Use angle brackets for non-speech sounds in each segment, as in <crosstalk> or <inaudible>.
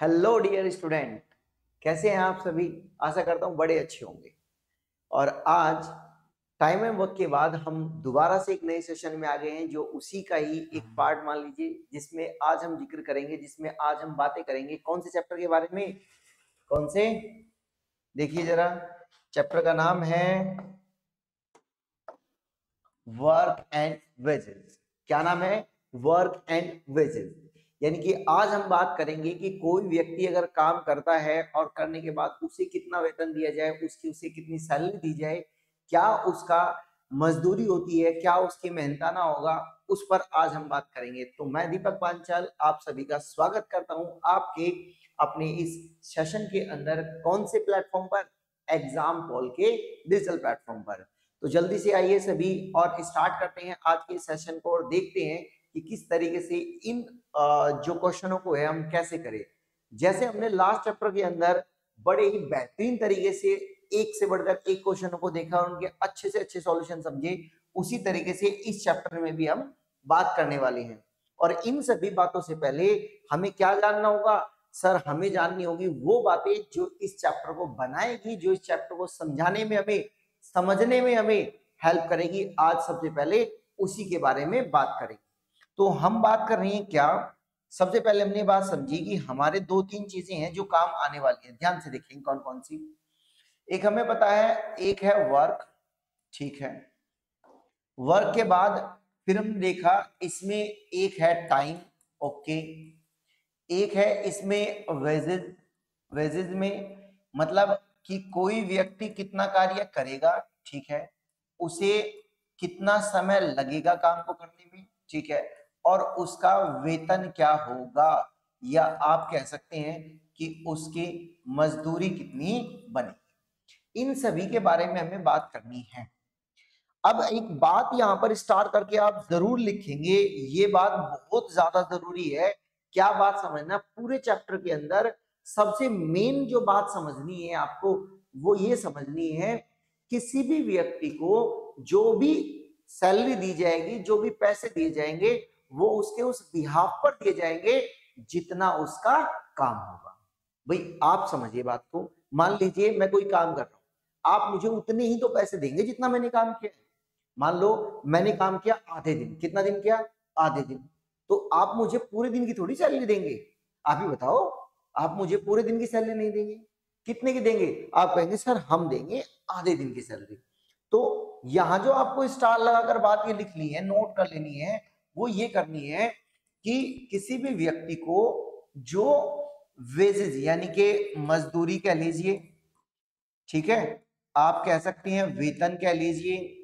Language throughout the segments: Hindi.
हेलो डियर स्टूडेंट कैसे हैं आप सभी? आशा करता हूँ बड़े अच्छे होंगे। और आज टाइम एंड वर्क के बाद हम दोबारा से एक नए सेशन में आ गए हैं जो उसी का ही एक पार्ट मान लीजिए जिसमें आज हम ज़िक्र करेंगे जिसमें आज हम बातें करेंगे। कौन से चैप्टर के बारे में? कौन से? देखिए जरा चैप्टर का नाम है वर्क एंड वेजेस क्या नाम है? वर्क एंड वेजेस यानी कि आज हम बात करेंगे कि कोई व्यक्ति अगर काम करता है और करने के बाद उसे कितना वेतन दिया जाए, उसकी, उसे कितनी सैलरी दी जाए, क्या उसका मजदूरी होती है, क्या उसकी मेहनताना होगा, उस पर आज हम बात करेंगे। तो मैं दीपक पांचाल, आप सभी का स्वागत करता हूँ आपके अपने इस सेशन के अंदर कौन से प्लेटफॉर्म पर? एग्ज़ाम पॉल के डिजिटल प्लेटफॉर्म पर। तो जल्दी से आइए सभी और स्टार्ट करते हैं आज के सेशन को और देखते हैं कि किस तरीके से इन जो क्वेश्चनों को है, हम कैसे करें। जैसे हमने लास्ट चैप्टर के अंदर बड़े ही बेहतरीन तरीके से एक से बढ़कर एक क्वेश्चनों को देखा और उनके अच्छे से अच्छे सॉल्यूशन समझे, उसी तरीके से इस चैप्टर में भी हम बात करने वाले हैं। और इन सभी बातों से पहले हमें क्या जानना होगा? सर, हमें जाननी होगी वो बातें जो इस चैप्टर को बनाएगी, जो इस चैप्टर को समझाने में हमें, समझने में हमें हेल्प करेगी। आज सबसे पहले उसी के बारे में बात करेंगे। तो हम बात कर रहे हैं क्या? सबसे पहले हमने बात समझी कि हमारे दो तीन चीज़ें हैं जो काम आने वाली है। ध्यान से देखेंगे कौन कौन सी। एक हमें पता है, एक है वर्क ठीक है। वर्क के बाद फिर हमने देखा इसमें एक है टाइम ओके एक है इसमें वेजेज वेजेज में मतलब कि कोई व्यक्ति कितना कार्य करेगा, ठीक है। उसे कितना समय लगेगा काम को करने में, ठीक है। और उसका वेतन क्या होगा? या आप कह सकते हैं कि उसकी मजदूरी कितनी बनेगी? इन सभी के बारे में हमें बात करनी है। अब एक बात यहाँ पर स्टार्ट करके आप ज़रूर लिखेंगे, ये बात बहुत ज़्यादा ज़रूरी है। क्या बात समझना? पूरे चैप्टर के अंदर सबसे मेन जो बात समझनी है आपको, वो ये समझनी है, किसी भी व्यक्ति को जो भी सैलरी दी जाएगी, जो भी पैसे दिए जाएँगे वो उसके उस बिहाफ पर दिए जाएँगे जितना उसका काम होगा। भाई, आप समझिए बात को। मान लीजिए मैं कोई काम कर रहा हूँ। आप मुझे उतने ही तो पैसे देंगे जितना मैंने काम किया मान लो मैंने काम किया आधे दिन। कितना दिन किया? आधे दिन। तो आप मुझे पूरे दिन की थोड़ी सैलरी देंगे। आप ही बताओ, आप मुझे पूरे दिन की सैलरी नहीं देंगे। कितने की देंगे? आप कहेंगे, सर, हम देंगे आधे दिन की सैलरी तो यहाँ जो आपको स्टार लगाकर बात ये लिखनी है नोट कर लेनी है वो ये करनी है कि किसी भी व्यक्ति को जो वेजेज यानी कि मजदूरी कह लीजिए, ठीक है? आप कह सकते हैं वेतन कह लीजिए,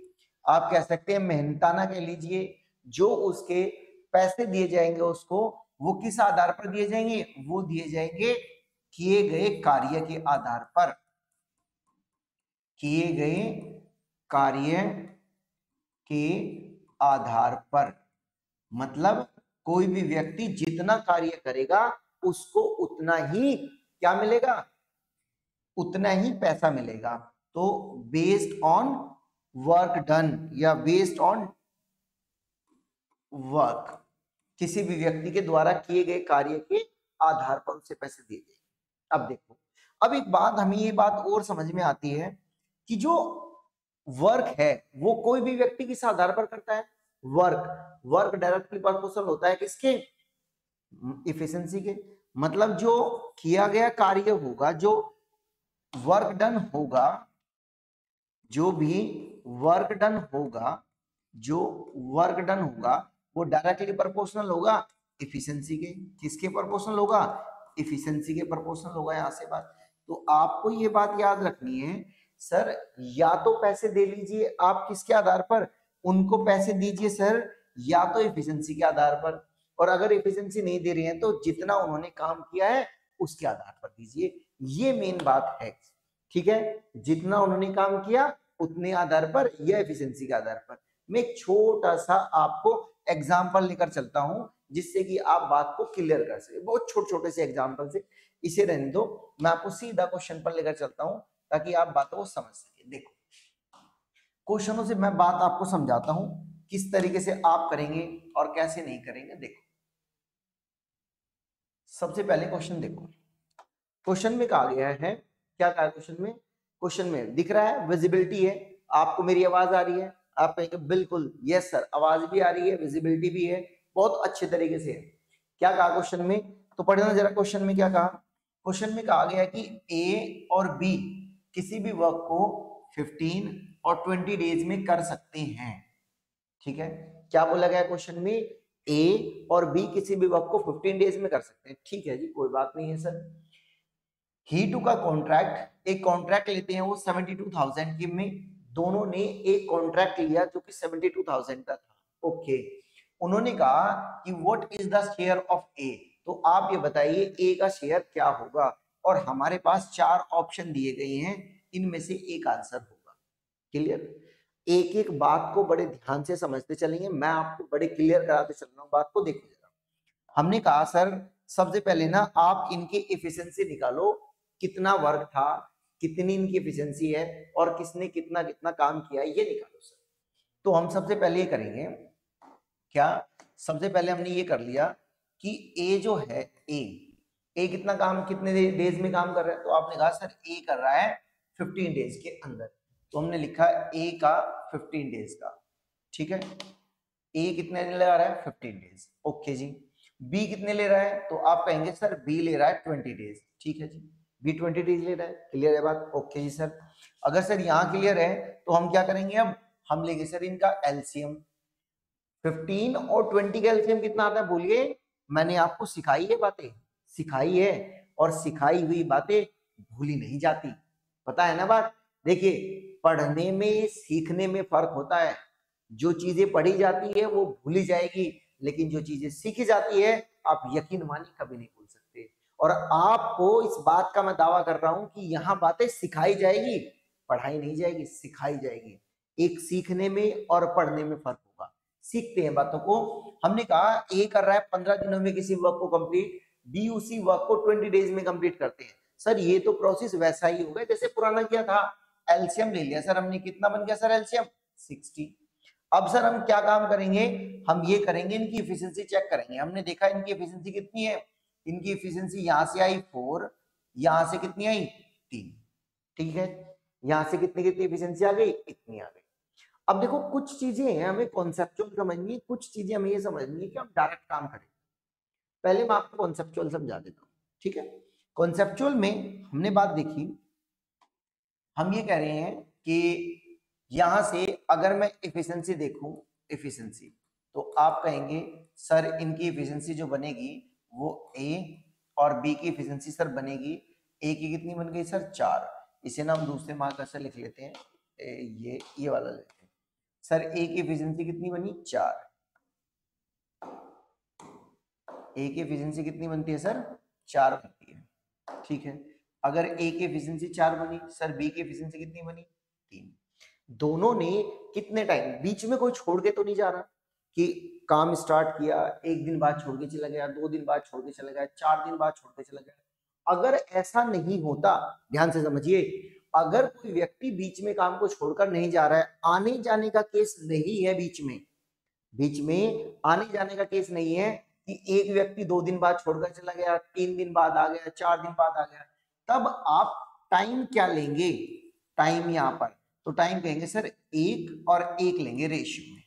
आप कह सकते हैं मेहनताना कह लीजिए, जो उसके पैसे दिए जाएँगे उसको, वो किस आधार पर दिए जाएँगे? वो दिए जाएँगे किए गए कार्य के आधार पर। किए गए कार्य के आधार पर। मतलब कोई भी व्यक्ति जितना कार्य करेगा, उसको उतना ही क्या मिलेगा? उतना ही पैसा मिलेगा। तो बेस्ड ऑन वर्क डन या बेस्ड ऑन वर्क किसी भी व्यक्ति के द्वारा किए गए कार्य के आधार पर उसे पैसे दिए जाएँगे अब देखो, अब एक बात, हमें ये बात और समझ में आती है कि जो वर्क है, वो कोई भी व्यक्ति किस आधार पर करता है? वर्क वर्क डायरेक्टली प्रपोर्शनल होता है किसके? इफिशिएंसी के। मतलब जो किया गया कार्य होगा, जो वर्क डन होगा, जो भी वर्क डन होगा, जो वर्क डन होगा, वो डायरेक्टली प्रोपोर्शनल होगा। इफिशिएंसी के। किसके प्रोपोर्शनल होगा? इफिशिएंसी के प्रोपोर्शनल होगा, यहाँ से बात। तो आपको ये बात याद रखनी है। सर या तो पैसे दे लीजिए आप किसके आधार पर? उनको पैसे दीजिए, सर, या तो एफिशिएंसी के आधार पर। और अगर एफिशिएंसी नहीं दे रहे हैं तो जितना उन्होंने काम किया है, उसके आधार पर दीजिए। ये मेन बात है। ठीक है? जितना उन्होंने काम किया, उतने आधार पर या एफिशिएंसी के आधार पर। मैं एक छोटा सा आपको एग्ज़ाम्पल लेकर चलता हूँ, जिससे कि आप बात को क्लियर कर सके। बहुत छोटे छोटे से एग्ज़ाम्पल से। इसे रहने दो। मैं आपको सीधा क्वेश्चन पर लेकर चलता हूँ, ताकि आप बातों को समझ सके। देखो क्वेश्चनों से मैं बात आपको समझाता हूँ, किस तरीके से आप करेंगे और कैसे नहीं करेंगे, देखो। सबसे पहले क्वेश्चन देखो। क्वेश्चन में कहा गया है, क्या कहा क्वेश्चन में? क्वेश्चन में दिख रहा है विजिबिलिटी है। आपको मेरी आवाज़ आ रही है, आप कहेंगे, बिल्कुल यस सर आवाज़ भी आ रही है विजिबिलिटी भी है, बहुत अच्छे तरीके से है। क्या कहा क्वेश्चन में? तो पढ़ना जरा क्वेश्चन में क्या कहा? क्वेश्चन में कहा गया कि ए और बी किसी भी वर्क को 15 और 20 डेज़ में कर सकते हैं। ठीक है? क्या बोला गया क्वेश्चन में? ए और बी किसी भी वर्क को 15 डेज़ में कर सकते हैं। ठीक है जी कोई बात नहीं है सर। ही टू का कॉन्ट्रैक्ट एक कॉन्ट्रैक्ट लेते हैं वो 72,000 की में। दोनों ने एक कॉन्ट्रैक्ट लिया जो कि 72,000 का था। ओके उन्होंने कहा कि what is the share of A तो आप ये बताइए ए का शेयर क्या होगा? और हमारे पास चार ऑप्शन दिए गए हैं। इनमें से एक आंसर होगा। क्लियर? एक एक बात को बड़े ध्यान से समझते चलेंगे। मैं आपको बड़े क्लियर कराते चल रहा हूँ बात को। देखो जरा। हमने कहा, सर, सबसे पहले ना आप इनकी इफिशियंसी निकालो। कितना वर्क था, कितनी इनकी एफिशिएंसी है और किसने कितना कितना काम किया ये निकालो, सर। तो हम सबसे पहले ये करेंगे। क्या? सबसे पहले हमने ये कर लिया कि ए जो है ए ए कितना काम, कितने डेज़ में काम कर रहा है? तो आपने कहा, सर ए कर रहा है 15 डेज़ के अंदर। तो हमने लिखा ए का 15 डेज़ का। ठीक है? ए कितने ले रहा है? 15 डेज़ ओके जी। बी कितने ले रहा है? तो आप कहेंगे, सर बी ले रहा है 20 डेज़ ठीक है जी। बी ट्वेंटी डेज़ ले रहा है। क्लियर है बात? ओके जी, सर। अगर सर यहाँ क्लियर है तो हम क्या करेंगे अब? हम लेंगे सर इनका एलसीएम 15 और 20 का एलसीएम कितना आता है? बोलिए। मैंने आपको सिखाई है बातें। सिखाई है। और सिखाई हुई बातें भूली नहीं जाती। पता है ना बात? देखिए, पढ़ने में, सीखने में फ़र्क होता है। जो चीज़ें पढ़ी जाती है, वो भूली जाएगी, लेकिन जो चीज़ें सीखी जाती है, आप यकीन मानिए कभी नहीं भूल सकते। और आपको इस बात का मैं दावा कर रहा हूँ कि यहाँ बातें सिखाई जाएगी, पढ़ाई नहीं जाएगी, सिखाई जाएगी। एक सीखने में और पढ़ने में फ़र्क होगा। सीखते हैं बातों को। हमने कहा ए कर रहा है, पंद्रह दिनों में किसी वर्क को कंप्लीट बी उसी वर्क को ट्वेंटी डेज़ में कंप्लीट करते हैं। सर, ये तो प्रोसेस वैसा ही होगा जैसे पुराना किया था। एल्सियम ले लिया सर हमने, कितना बन गया सर एल्सियम सिक्सटी। अब सर हम क्या काम करेंगे? हम ये करेंगे, इनकी इफिशियंसी चेक करेंगे। हमने देखा इनकी इफिशियंसी कितनी है? इनकी इफिशियंसी यहाँ से आई फोर यहाँ से कितनी आई? तीन। ठीक है? यहाँ से कितनी कितनी इफिशियंसी आ गई? इतनी आ गई। अब देखो, कुछ चीज़ें हैं, हमें कॉन्सेप्चुअल समझनी है कुछ चीज़ें हमें ये समझनी है कि हम डायरेक्ट काम करें। पहले मैं आपको कॉन्सेप्चुअल समझा देता हूँ। ठीक है? कॉन्सेप्चुअल में हमने बात देखी हम ये कह रहे हैं कि यहाँ से अगर मैं इफिशियंसी देखूँ इफिशियंसी तो आप कहेंगे सर इनकी इफिशियंसी जो बनेगी वो ए और बी की इफिशियंसी सर बनेगी। ए की कितनी बन गई सर? चार। इसे ना हम दूसरे मार्कर से लिख लेते हैं। ए, ये ये वाला लेते हैं। सर ए की इफिशियंसी कितनी बनी? चार। ए की इफिशियंसी कितनी बनती है सर? चार बनती है। ठीक है? अगर ए की एफिशिएंसी चार बनी सर बी की एफिशिएंसी कितनी बनी? तीन। दोनों ने कितने टाइम बीच में कोई छोड़ के तो नहीं जा रहा कि काम स्टार्ट किया, एक दिन बाद छोड़ के चला गया, दो दिन बाद छोड़ के चला गया, चार दिन बाद छोड़ के चला गया। अगर ऐसा नहीं होता, ध्यान से समझिए, अगर कोई व्यक्ति बीच में काम को छोड़कर नहीं जा रहा है, आने जाने का केस नहीं है बीच में। बीच में आने जाने का केस नहीं है कि एक व्यक्ति दो दिन बाद छोड़कर चला गया, तीन दिन बाद आ गया, चार दिन बाद आ गया। तब आप टाइम क्या लेंगे? टाइम यहाँ पर। तो टाइम कहेंगे, सर, एक और एक लेंगे रेशियो में।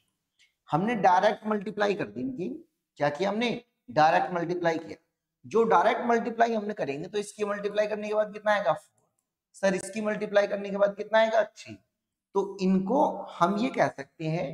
हमने डायरेक्ट मल्टीप्लाई कर दी, इनकी। क्या किया हमने? डायरेक्ट मल्टीप्लाई किया। जो डायरेक्ट मल्टीप्लाई हमने करेंगे तो इसकी मल्टीप्लाई करने के बाद कितना आएगा? फोर सर, इसकी मल्टीप्लाई करने के बाद कितना आएगा? थ्री तो इनको हम ये कह सकते हैं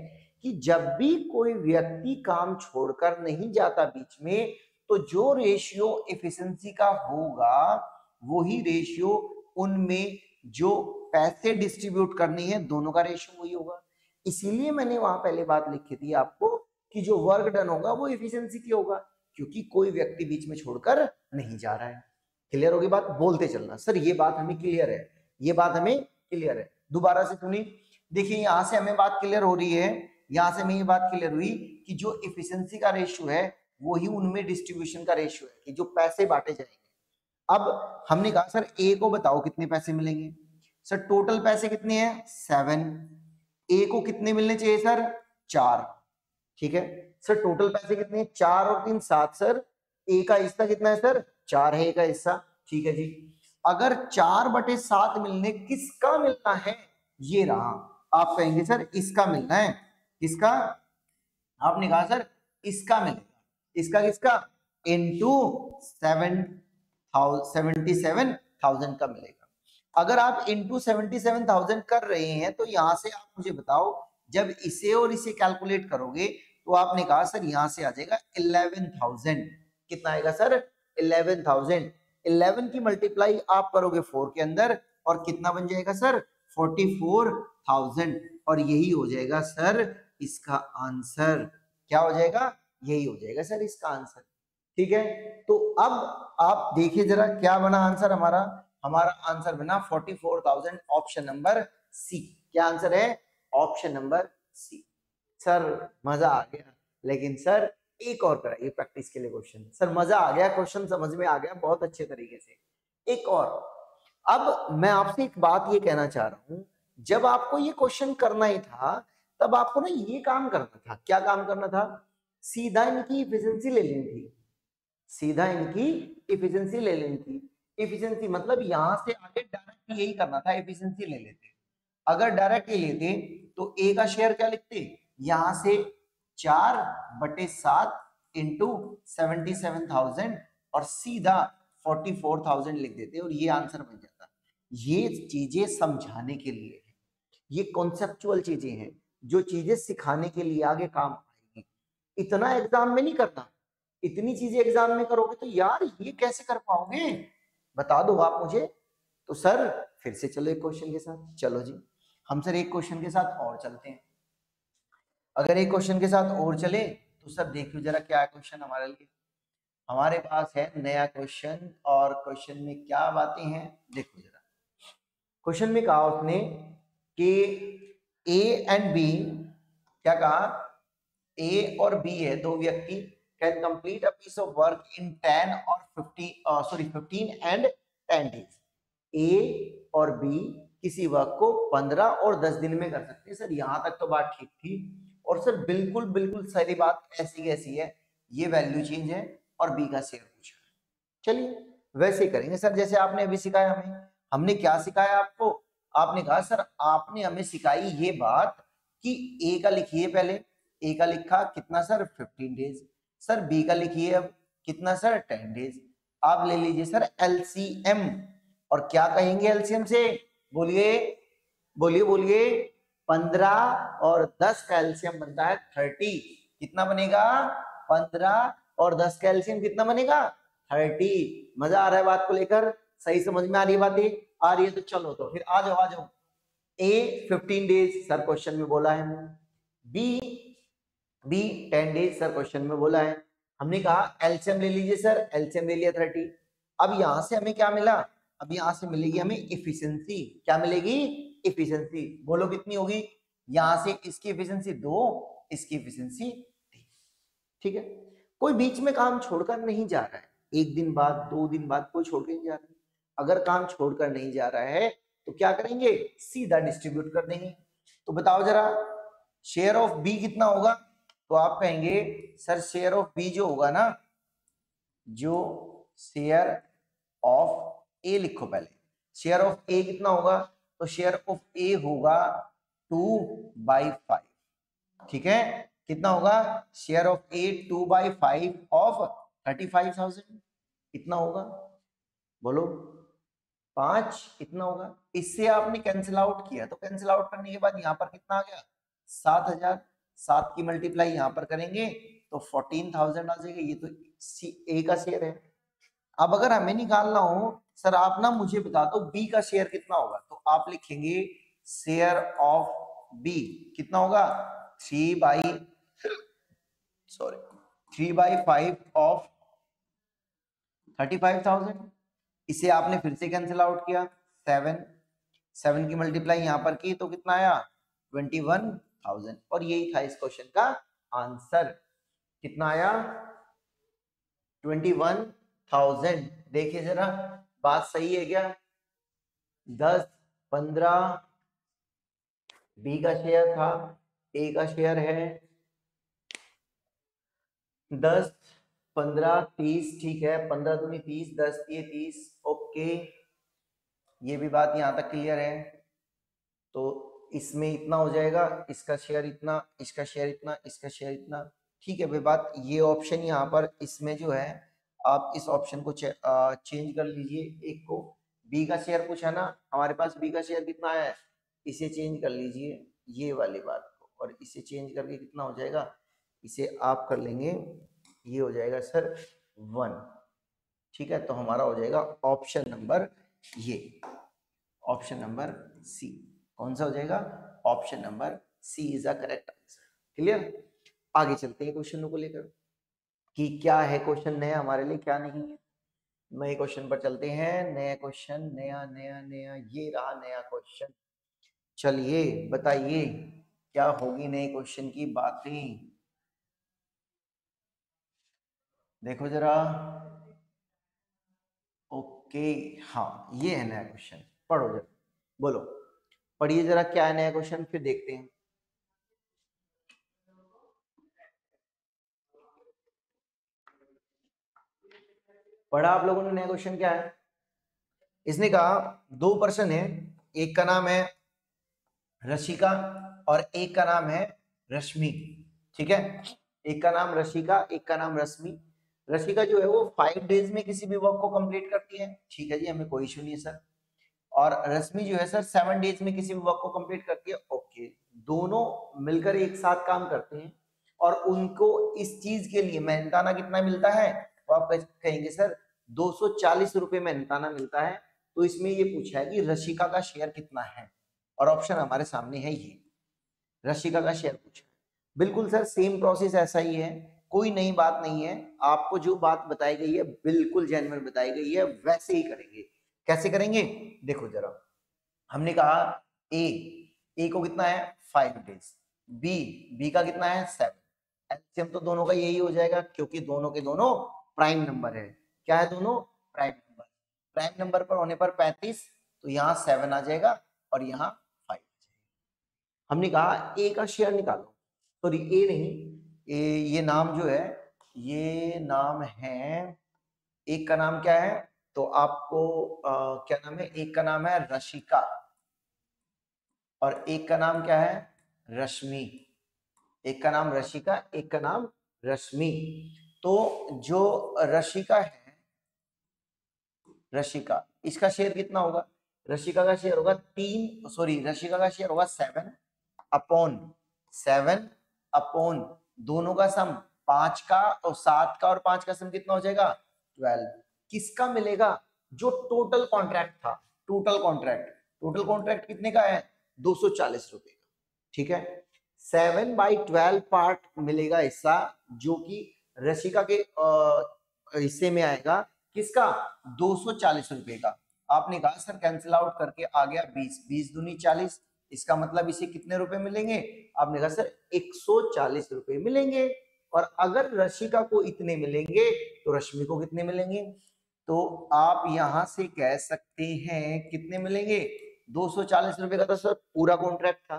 कि जब भी कोई व्यक्ति काम छोड़कर नहीं जाता बीच में तो जो रेशियो एफिशिएंसी का होगा वही रेशियो उनमें जो पैसे डिस्ट्रीब्यूट करनी है, दोनों का रेशियो वही होगा। इसीलिए मैंने वहाँ पहले बात लिखी थी आपको कि जो वर्क डन होगा, वो इफिशियंसी की होगा, क्योंकि कोई व्यक्ति बीच में छोड़कर नहीं जा रहा है। क्लियर होगी बात? बोलते चलना। सर, ये बात हमें क्लियर है। ये बात हमें क्लियर है। दोबारा से सुनी देखिए, यहाँ से हमें बात क्लियर हो रही है। यहाँ से हमें ये बात क्लियर हुई कि जो इफिशियंसी का रेशियो है वही उनमें डिस्ट्रीब्यूशन का रेशियो है, कि जो पैसे बांटे जाएँगे। अब हमने कहा, सर ए को बताओ कितने पैसे मिलेंगे? सर टोटल पैसे कितने हैं? सेवन ए को कितने मिलने चाहिए, सर? चार. ठीक है? सर टोटल पैसे कितने हैं? चार और तीन, सात, सर. ए का हिस्सा कितना है, सर? चार है ए का हिस्सा. ठीक है जी? अगर चार बटे सात मिलने किसका मिलना है? ये रहा। आप कहेंगे, सर, इसका मिलना है। किसका? आपने कहा, सर, इसका मिलेगा इसका किसका? Into seven seventy seven thousand का मिलेगा। अगर आप इंटू सेवेंटी सेवन थाउज़ेंड कर रहे हैं तो यहाँ से आप मुझे बताओ, जब इसे और इसे कैलकुलेट करोगे तो आपने कहा, सर, यहाँ से आ जाएगा इलेवन थाउज़ेंड कितना आएगा, सर? इलेवन थाउज़ेंड इलेवन की मल्टीप्लाई आप करोगे फोर के अंदर, और कितना बन जाएगा, सर? फोर्टी फोर थाउज़ेंड और यही हो जाएगा, सर, इसका आंसर क्या हो जाएगा? यही हो जाएगा, सर, इसका आंसर ठीक है? तो अब आप देखिए जरा क्या बना आंसर हमारा। हमारा आंसर बना forty four thousand option number C क्या आंसर है? ऑप्शन नंबर सी सर मज़ा आ गया। लेकिन सर एक और कराइए प्रैक्टिस के लिए क्वेश्चन सर मज़ा आ गया क्वेश्चन समझ में आ गया बहुत अच्छे तरीके से। एक और। अब मैं आपसे एक बात ये कहना चाह रहा हूँ, जब आपको ये क्वेश्चन करना ही था, तब आपको ना ये काम करना था। क्या काम करना था? सीधा इनकी इफिशियंसी ले लेनी थी। सीधा इनकी इफिशियंसी ले लेनी थी इफिशियंसी मतलब यहाँ से आगे डायरेक्ट यही करना था इफिशियंसी ले लेते। अगर डायरेक्ट ये लेते तो ए का शेयर क्या लिखते? यहाँ से चार बटे सात इंटू सेवेंटी सेवन थाउज़ेंड और सीधा फोर्टी फोर थाउज़ेंड लिख देते और ये आंसर बन जाता। ये चीज़ें समझाने के लिए है। ये कॉन्सेप्चुअल चीज़ें हैं, जो चीज़ें सिखाने के लिए आगे काम आएगी। इतना एग्ज़ाम में नहीं करना। इतनी चीज़ें एग्ज़ाम में करोगे तो यार ये कैसे कर पाओगे? बता दो आप मुझे। तो सर, फिर से चलो एक क्वेश्चन के साथ। चलो जी। हम सर एक क्वेश्चन के साथ और चलते हैं। अगर एक क्वेश्चन के साथ और चले तो सर देखियो जरा क्या क्वेश्चन हमारे लिए। हमारे पास है नया क्वेश्चन और क्वेश्चन में क्या बातें हैं, देखो जरा। क्वेश्चन में कहा उसने कि ए एंड बी क्या कहा? ए और बी है दो व्यक्ति। Can complete a piece of work in ten और fifty sorry fifteen and ten days A और बी किसी वर्क को पंद्रह और दस दिन में कर सकते हैं। सर, यहाँ तक तो बात ठीक थी। और सर, बिल्कुल बिल्कुल सारी बात ऐसी कैसी है। ये वैल्यू चेंज है और बी का शेयर पूछा चलिए, वैसे करेंगे। सर, जैसे आपने अभी सिखाया हमें, हमने क्या सिखाया आपको? आपने कहा, सर, आपने हमें सिखाई ये बात कि ए का लिखिए पहले। ए का लिखा कितना, सर? 15 डेज़ सर बी का लिखिए अब, कितना सर? Ten days. आप ले लीजिए सर एलसीएम। और क्या कहेंगे एलसीएम से? बोलिए बोलिए बोलिए, पंद्रह और दस का एलसीएम बनता है थर्टी। कितना बनेगा? पंद्रह और दस का एलसीएम कितना बनेगा? थर्टी। मज़ा आ रहा है बात को लेकर। सही समझ में आ रही है बातें? आ रही है तो चलो तो फिर आ जाओ आ जाओ। A fifteen days sir question में बोला है B B ten days sir question में बोला है। हमने कहा एल्सियम ले लीजिए सर एल्सियम ले लिया थर्टी। अब यहाँ से हमें क्या मिला? अब यहाँ से मिलेगी हमें इफिशियंसी क्या मिलेगी? इफिशियंसी बोलो कितनी होगी? यहाँ से इसकी इफिशियंसी दो, इसकी इफिशियंसी ठीक है? कोई बीच में काम छोड़कर नहीं जा रहा है। एक दिन बाद, दो दिन बाद कोई छोड़ के नहीं जा रहा है। अगर काम छोड़कर नहीं जा रहा है तो क्या करेंगे? सीधा डिस्ट्रीब्यूट कर देंगे। तो बताओ जरा शेयर ऑफ़ बी कितना होगा? तो आप कहेंगे, सर शेयर ऑफ़ बी जो होगा ना, जो शेयर ऑफ़ ए लिखो पहले। शेयर ऑफ़ ए कितना होगा? तो शेयर ऑफ़ ए होगा टू बाई फाइव ठीक है? कितना होगा? Share of A two by five of thirty five thousand कितना होगा? बोलो। पाँच कितना होगा? इससे आपने कैंसिल आउट किया तो कैंसिल आउट करने के बाद यहाँ पर कितना आ गया? सात हज़ार। सात की मल्टीप्लाई यहाँ पर करेंगे तो फोर्टीन थाउज़ेंड आ जाएगा। ये तो सी ए का शेयर है। अब अगर हमें निकालना हो, सर आप ना मुझे बता दो बी का शेयर कितना होगा? तो आप लिखेंगे शेयर ऑफ़ बी कितना होगा? Three by sorry three by five of thirty five thousand इसे आपने फिर से कैंसिल आउट किया सेवन सेवन की मल्टीप्लाई यहाँ पर की तो कितना आया? ट्वेंटी वन थाउज़ेंड और यही था इस क्वेश्चन का आंसर कितना आया? ट्वेंटी वन थाउज़ेंड देखिए जरा, बात सही है क्या? दस, पंद्रह बी का शेयर था ए का शेयर है। दस, पंद्रह, तीस, ठीक है, पंद्रह दूनी तीस, दस दिए तीस ओके ये भी बात यहाँ तक क्लियर है। तो इसमें इतना हो जाएगा इसका शेयर इतना इसका शेयर इतना इसका शेयर इतना। ठीक है भाई बात ये ऑप्शन यहाँ पर इसमें जो है आप इस ऑप्शन को चे, चेंज कर लीजिए एक को। बी का शेयर पूछा ना हमारे पास बी का शेयर कितना है इसे चेंज कर लीजिए ये वाली बात को। और इसे चेंज करके कितना हो जाएगा इसे आप कर लेंगे ये हो जाएगा सर वन ठीक है तो हमारा हो जाएगा ऑप्शन नंबर ये ऑप्शन नंबर सी कौन सा हो जाएगा? Option number C is a correct answer clear आगे चलते हैं क्वेश्चनों को लेकर। कि क्या है क्वेश्चन नया हमारे लिए, क्या नहीं है? नए क्वेश्चन पर चलते हैं। नया क्वेश्चन नया नया नया, ये रहा नया क्वेश्चन चलिए, बताइए, क्या होगी नए क्वेश्चन की बातें? देखो जरा। ओके हाँ ये है नया क्वेश्चन पढ़ो जरा। बोलो। पढ़िए जरा क्या है नया क्वेश्चन, फिर देखते हैं। पढ़ा आप लोगों ने नया क्वेश्चन क्या है? इसने कहा, दो पर्सन है, एक का नाम है रशिका और एक का नाम है रश्मि, ठीक है? एक का नाम रशिका एक का नाम रश्मि। रशिका जो है वो फाइव डेज़ में किसी भी वर्क को कंप्लीट करती है, ठीक है जी? हमें कोई इशू नहीं है सर और रश्मि जो है सर सेवन डेज़ में किसी भी वर्क को कंप्लीट करती है ओके दोनों मिलकर एक साथ काम करते हैं और उनको इस चीज़ के लिए मेहनताना कितना मिलता है? तो आप कहेंगे, सर, दो सौ चालीस मेहनताना मिलता है। तो इसमें ये पूछा है कि रशिका का शेयर कितना है? और ऑप्शन हमारे सामने है ये। रशिका का शेयर पूछा बिल्कुल सर सेम प्रोसेस ऐसा ही है। कोई नई बात नहीं है। आपको जो बात बताई गई है, बिल्कुल जेनवन बताई गई है, वैसे ही करेंगे। कैसे करेंगे? देखो जरा। हमने कहा ए ए को कितना है? फाइव डेज़ बी बी का कितना है? सेवन एलसीएम तो दोनों का यही हो जाएगा क्योंकि दोनों के दोनों प्राइम नंबर है। क्या है दोनों? प्राइम नंबर प्राइम नंबर पर होने पर पैंतीस तो यहाँ सेवन आ जाएगा और यहाँ फाइव हमने कहा ए का शेयर निकालो। सॉरी ए नहीं। ये ये नाम जो है, ये नाम है एक का नाम क्या है? तो आपको आ, क्या नाम है एक का नाम है रशिका और एक का नाम क्या है रश्मि। एक का नाम रशिका एक का नाम रश्मि। तो जो रशिका है रशिका इसका शेयर कितना होगा? रशिका का शेयर होगा तीन सॉरी रशिका का शेयर होगा सेवन अपॉन सेवन अपॉन। दोनों का सम पाँच का और सात का और पाँच का सम कितना हो जाएगा? ट्वेल्व। किसका मिलेगा? जो टोटल कॉन्ट्रैक्ट था। टोटल कॉन्ट्रैक्ट टोटल कॉन्ट्रैक्ट कितने का है? दो सौ चालीस रुपए का। ठीक है? सेवन बाई ट्वेल्व पार्ट मिलेगा हिस्सा, जो कि रशिका के हिस्से में आएगा। किसका? दो सौ चालीस रुपए का। आपने कहा, सर कैंसिल आउट करके आ गया बीस। बीस दूनी चालीस। इसका मतलब इसे कितने रुपए मिलेंगे? आपने कहा, सर, एक सौ चालीस रुपए मिलेंगे। और अगर रशिका को इतने मिलेंगे तो रश्मि को कितने मिलेंगे? तो आप यहाँ से कह सकते हैं, कितने मिलेंगे? दो सौ चालीस रुपए का तो सर पूरा कॉन्ट्रैक्ट था।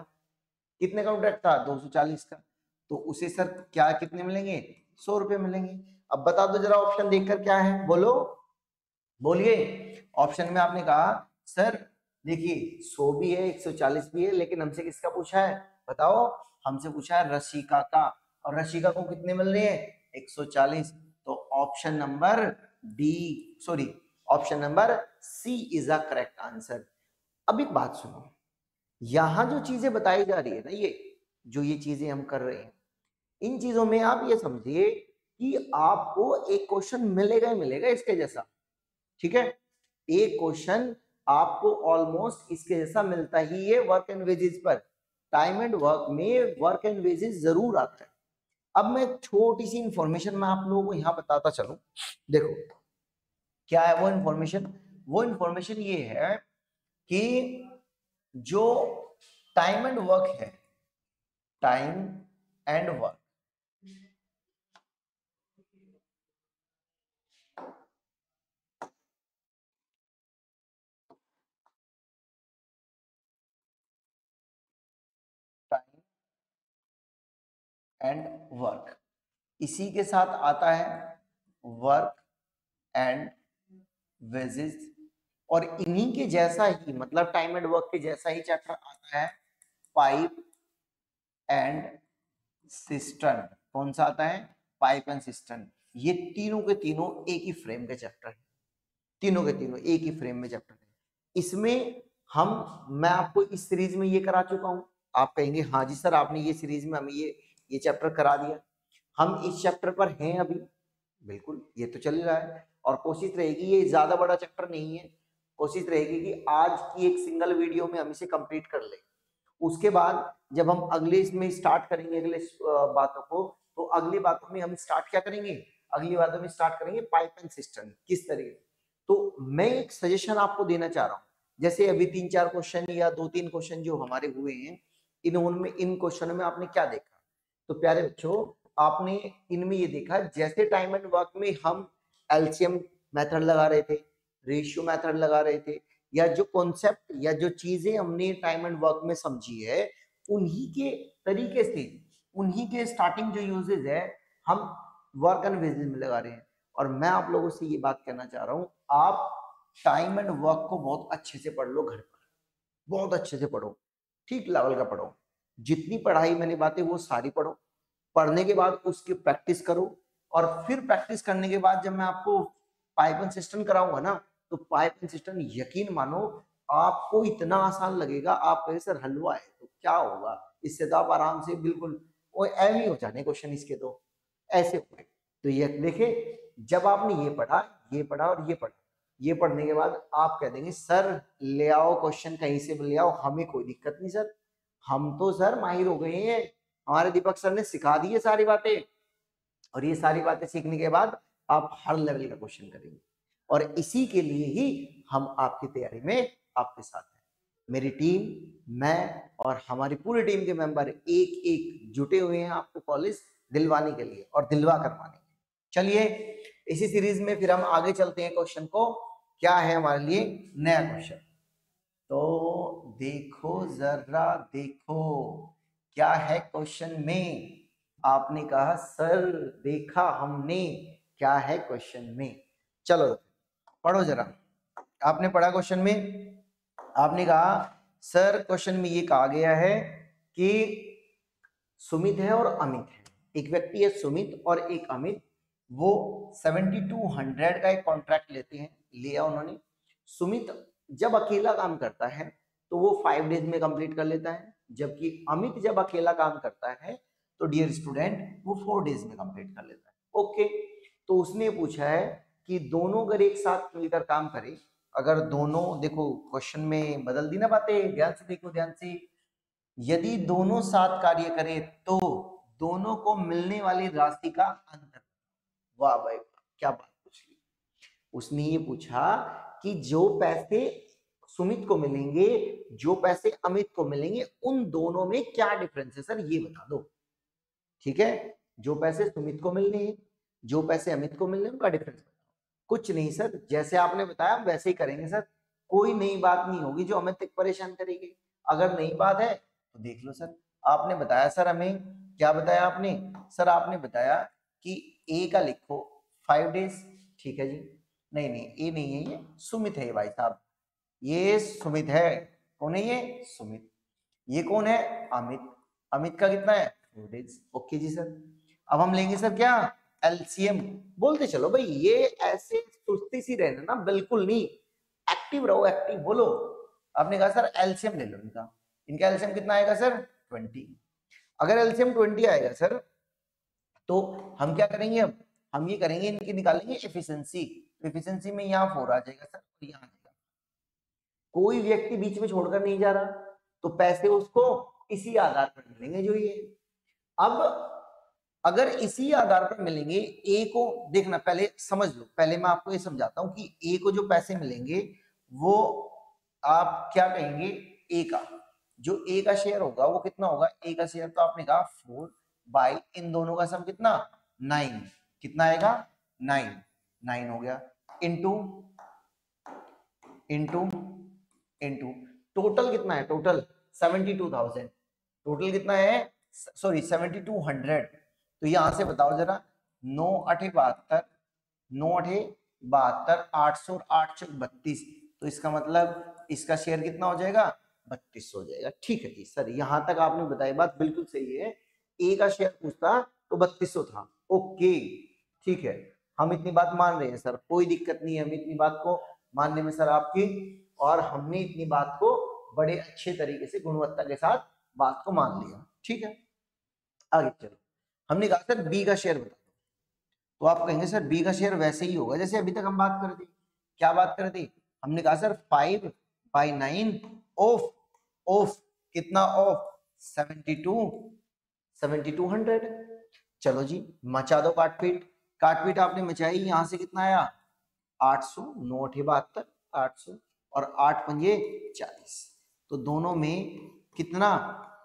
कितने कॉन्ट्रैक्ट था? दो सौ चालीस का। तो उसे सर क्या, कितने मिलेंगे? सौ रुपए मिलेंगे। अब बता दो जरा ऑप्शन देखकर क्या है। बोलो। बोलिए। ऑप्शन में आपने कहा, सर, देखिए, सौ भी है, एक सौ चालीस भी है, लेकिन हमसे किसका पूछा है? बताओ। हमसे पूछा है रशिका का। और रशिका को कितने मिल रहे हैं? एक सौ चालीस। तो option number D sorry option number C is a correct answer अब एक बात सुनो। यहाँ जो चीज़ें बताई जा रही है ना ये, जो ये चीज़ें हम कर रहे हैं, इन चीज़ों में आप ये समझिए कि आपको एक क्वेश्चन मिलेगा ही मिलेगा इसके जैसा। ठीक है? एक क्वेश्चन आपको ऑलमोस्ट इसके जैसा मिलता ही है वर्क एंड वेजेस पर। टाइम एंड वर्क में वर्क एंड वेजेस ज़रूर आता है। अब मैं छोटी सी इंफॉर्मेशन मैं आप लोगों को यहाँ बताता चलू। देखो, क्या है वो इंफॉर्मेशन वो इंफॉर्मेशन ये है कि जो टाइम एंड वर्क है time and work and work इसी के साथ आता है वर्क एंड वेजेस और इन्हीं के जैसा ही मतलब टाइम एंड वर्क के जैसा ही चैप्टर आता है पाइप एंड सिस्टम कौन सा आता है? पाइप एंड सिस्टम ये तीनों के तीनों एक ही फ्रेम के चैप्टर है। तीनों के तीनों एक ही फ्रेम में चैप्टर है। इसमें हम, मैं आपको इस सीरीज़ में ये करा चुका हूँ। आप कहेंगे हाँ जी सर, आपने ये सीरीज़ में हमें ये ये चैप्टर करा दिया। हम इस चैप्टर पर हैं अभी। बिल्कुल, ये तो चल रहा है। और कोशिश रहेगी, ये ज़्यादा बड़ा चैप्टर नहीं है। कोशिश रहेगी कि आज की एक सिंगल वीडियो में हम इसे कंप्लीट कर ले। उसके बाद जब हम अगले इसमें स्टार्ट करेंगे अगले बातों को तो अगली बातों में हम स्टार्ट क्या करेंगे? अगली बातों में स्टार्ट करेंगे पाइप एंड सिस्टम किस तरीके तो मैं एक सजेशन आपको देना चाह रहा हूँ। जैसे अभी तीन चार क्वेश्चन या दो तीन क्वेश्चन जो हमारे हुए हैं इन उनमें इन क्वेश्चनों में आपने क्या देखा? तो प्यारे बच्चों, आपने इनमें ये देखा, जैसे टाइम एंड वर्क में हम एल्सियम मेथड लगा रहे थे रेशियो मेथड लगा रहे थे, या जो कॉन्सेप्ट या जो चीज़ें हमने टाइम एंड वर्क में समझी है, उन्हीं के तरीके से, उन्हीं के स्टार्टिंग जो यूजेज है, हम वर्क एंड विज़िट में लगा रहे हैं। और मैं आप लोगों से ये बात कहना चाह रहा हूँ, आप टाइम एंड वर्क को बहुत अच्छे से पढ़ लो घर पर। बहुत अच्छे से पढ़ो। ठीक लेवल का पढ़ो। जितनी पढ़ाई मैंने बातें, वो सारी पढ़ो। पढ़ने के बाद उसकी प्रैक्टिस करो और फिर प्रैक्टिस करने के बाद जब मैं आपको पाइपन सिस्टम कराऊँगा ना तो पाइपन सिस्टम यकीन मानो आपको इतना आसान लगेगा, आप कहे, सर, हलवा है तो क्या होगा? इससे तो आप आराम से बिल्कुल, वो एम ही हो जाने क्वेश्चन इसके तो। ऐसे तो ये देखे जब आपने ये पढ़ा ये पढ़ा और ये पढ़ा, ये पढ़ने के बाद आप कह देंगे, सर, ले आओ क्वेश्चन कहीं से ले आओ, हमें कोई दिक्कत नहीं, सर। हम तो सर माहिर हो गए हैं। हमारे दीपक सर ने सिखा दी है सारी बातें। और ये सारी बातें सीखने के बाद आप हर लेवल का क्वेश्चन करेंगे। और इसी के लिए ही हम आपकी तैयारी में आपके साथ हैं। मेरी टीम मैं और हमारी पूरी टीम के मेंबर एक एक जुटे हुए हैं आपको कॉलेज दिलवाने के लिए और दिलवा करवाने के लिए। चलिए, इसी सीरीज़ में फिर हम आगे चलते हैं क्वेश्चन को। क्या है हमारे लिए नया क्वेश्चन तो देखो, जरा देखो। क्या है क्वेश्चन में? आपने कहा, सर, देखा हमने। क्या है क्वेश्चन में? चलो, पढ़ो जरा। आपने पढ़ा क्वेश्चन में? आपने कहा, सर क्वेश्चन में ये कहा गया है कि सुमित है और अमित है। एक व्यक्ति है सुमित और एक अमित। वो 7200 का एक कॉन्ट्रैक्ट लेते हैं, लिया उन्होंने। सुमित जब अकेला काम करता है तो वो फाइव डेज़ में कंप्लीट कर लेता है। जबकि अमित जब अकेला काम करता है तो डियर स्टूडेंट वो फोर डेज़ में कंप्लीट कर लेता है। ओके तो उसने पूछा है कि दोनों अगर एक साथ मिलकर काम करें, अगर दोनों, देखो क्वेश्चन में बदल दी ना बातें, ध्यान से देखो, ध्यान से। यदि दोनों साथ कार्य करें तो दोनों को मिलने वाली राशि का अंतर। वाह भाई, क्या बात पूछ। ली उसने ये पूछा कि जो पैसे सुमित को मिलेंगे, जो पैसे अमित को मिलेंगे, उन दोनों में क्या डिफरेंस है, सर, ये बता दो। ठीक है? जो पैसे सुमित को मिलने हैं, जो पैसे अमित को मिलने उनका डिफरेंस कुछ नहीं, सर, जैसे आपने बताया वैसे ही करेंगे, सर। कोई नई बात नहीं होगी जो अमित परेशान करेगी। अगर नई बात है तो देख लो, सर। आपने बताया, सर, हमें। क्या बताया आपने? सर, आपने बताया कि ए का लिखो फाइव डेज़ ठीक है जी? नहीं नहीं ए नहीं है ये। सुमित है भाई साहब। ये सुमित है। कौन है ये? सुमित। ये कौन है? अमित। अमित का कितना है? ओके जी सर अब हम लेंगे सर क्या? एलसीएम बोलते चलो भाई, ये ऐसे सुस्ती सी रहना ना, बिल्कुल नहीं। एक्टिव रहो एक्टिव बोलो। आपने कहा सर एलसीएम ले लो इनका। इनका एलसीएम कितना आएगा सर ट्वेंटी अगर एलसीएम ट्वेंटी आएगा सर तो हम क्या करेंगे अब? हम ये करेंगे, इनकी निकालेंगे एफिशिएंसी एफिशिएंसी में यहाँ फोर आ जाएगा सर यहाँ कोई व्यक्ति बीच में छोड़कर नहीं जा रहा तो पैसे उसको इसी आधार पर मिलेंगे जो ये। अब अगर इसी आधार पर मिलेंगे, ए को देखना, पहले समझ लो, पहले मैं आपको ये समझाता हूँ कि ए को जो पैसे मिलेंगे, वो आप क्या कहेंगे? ए का। जो ए का शेयर होगा, वो कितना होगा? ए का शेयर तो आपने कहा फोर बाई इन दोनों का सम कितना? नाइन कितना आएगा? नाइन नाइन हो गया। इंटू इंटू इंटू टोटल कितना है? Total seventy two thousand total कितना है? सॉरी सेवेंटी टू हंड्रेड तो यहाँ से बताओ जरा, नौ अठे बहत्तर, नौ अठे बहत्तर, आठ सौ आठ सौ बत्तीस. तो इसका मतलब इसका शेयर कितना हो जाएगा? बत्तीस हो जाएगा। ठीक है जी, सर, यहाँ तक आपने बताई बात बिल्कुल सही है। ए का शेयर पूछता तो बत्तीस था। ओके ठीक है। हम इतनी बात मान रहे हैं, सर, कोई दिक्कत नहीं है। हम इतनी बात को मानने में, सर, आपकी और हमने इतनी बात को बड़े अच्छे तरीके से, गुणवत्ता के साथ बात को मान लिया। ठीक है? आगे चलो। हमने कहा, सर बी का शेयर बता तो आप कहेंगे, सर बी का शेयर वैसे ही होगा। जैसे अभी तक हम बात कर दी। क्या बात कर दी? हमने कहा, sir five by nine of of कितना of seventy two seventy two hundred चलो जी, मचा दो काटपीट। काटपीट आपने मचाई, यहाँ से कितना आया? आठ सौ नौ अठे बहत्तर आठ सौ और आठ पंजे चालीस। तो दोनों में कितना?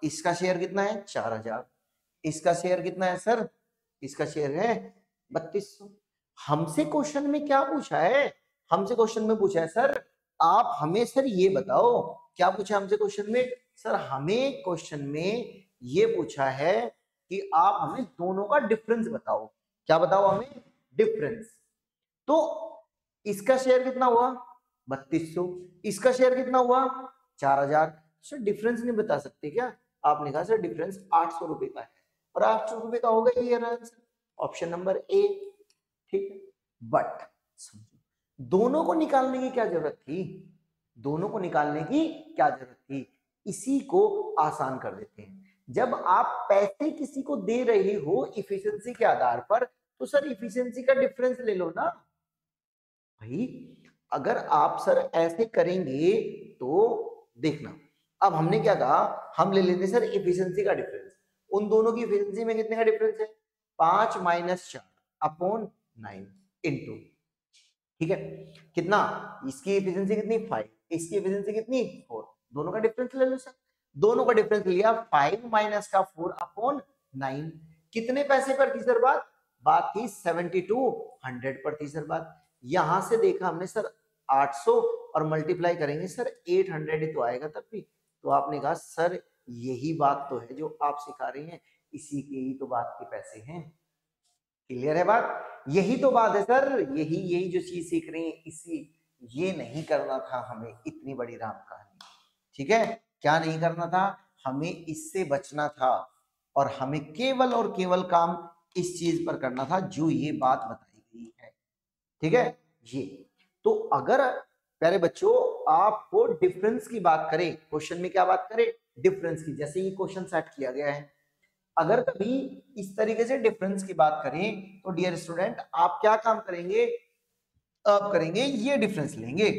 इसका शेयर कितना है? चार हज़ार। इसका शेयर कितना है सर इसका शेयर है बत्तीस सौ। हमसे क्वेश्चन में क्या पूछा है? हमसे क्वेश्चन में पूछा है सर आप हमें सर ये बताओ, क्या पूछा हमसे क्वेश्चन में? सर हमें क्वेश्चन में ये पूछा है कि आप हमें दोनों का डिफरेंस बताओ। क्या बताओ हमें? डिफरेंस तो इसका शेयर कितना हुआ? बत्तीस सौ। इसका शेयर कितना हुआ? चार हज़ार। सर डिफरेंस नहीं बता सकते क्या? आपने कहा सर डिफरेंस आठ सौ रुपए का है। और आठ सौ रुपए का होगा ये ऑप्शन नंबर ए ठीक है? बट समझो, दोनों को निकालने की क्या ज़रूरत थी? दोनों को निकालने की क्या ज़रूरत थी? इसी को आसान कर देते हैं। जब आप पैसे किसी को दे रहे हो इफिशियंसी के आधार पर तो सर इफिशियंसी का डिफरेंस ले लो ना। भाई अगर आप सर ऐसे करेंगे तो देखना। अब हमने क्या कहा? हम ले लेते सर इफिशियंसी का डिफरेंस उन दोनों की इफिशियंसी में कितने का डिफरेंस है? पाँच माइनस चार अपॉन नाइन इंटू ठीक है? कितना? इसकी इफिशियंसी कितनी? फाइव इसकी एफिशिएंसी कितनी? फोर दोनों का डिफरेंस ले लो सर। दोनों का डिफरेंस लिया। फाइव माइनस का फोर अपॉन नाइन कितने पैसे पर थी सर बात? बात थी सेवेंटी टू हंड्रेड पर थी सर बात। यहाँ से देखा हमने, सर 800 और मल्टीप्लाई करेंगे, सर 800 ही तो आएगा तब भी। तो आपने कहा, सर, यही बात तो है जो आप सिखा रही हैं, इसी के ही तो बात के पैसे हैं। क्लियर है बात? यही तो बात है, सर, यही यही जो चीज़ सीख रही है, इसी, ये नहीं करना था हमें इतनी बड़ी राम कहानी। ठीक है? क्या नहीं करना था? हमें इससे बचना था और हमें केवल और केवल काम इस चीज़ पर करना था, जो ये बात है ठीक है? ये तो अगर, प्यारे बच्चों, आपको डिफरेंस की बात करें क्वेश्चन में क्या बात करें? डिफरेंस की, जैसे ये क्वेश्चन सेट किया गया है। अगर कभी इस तरीके से डिफरेंस की बात करें तो डियर स्टूडेंट आप क्या काम करेंगे? आप करेंगे ये डिफरेंस लेंगे।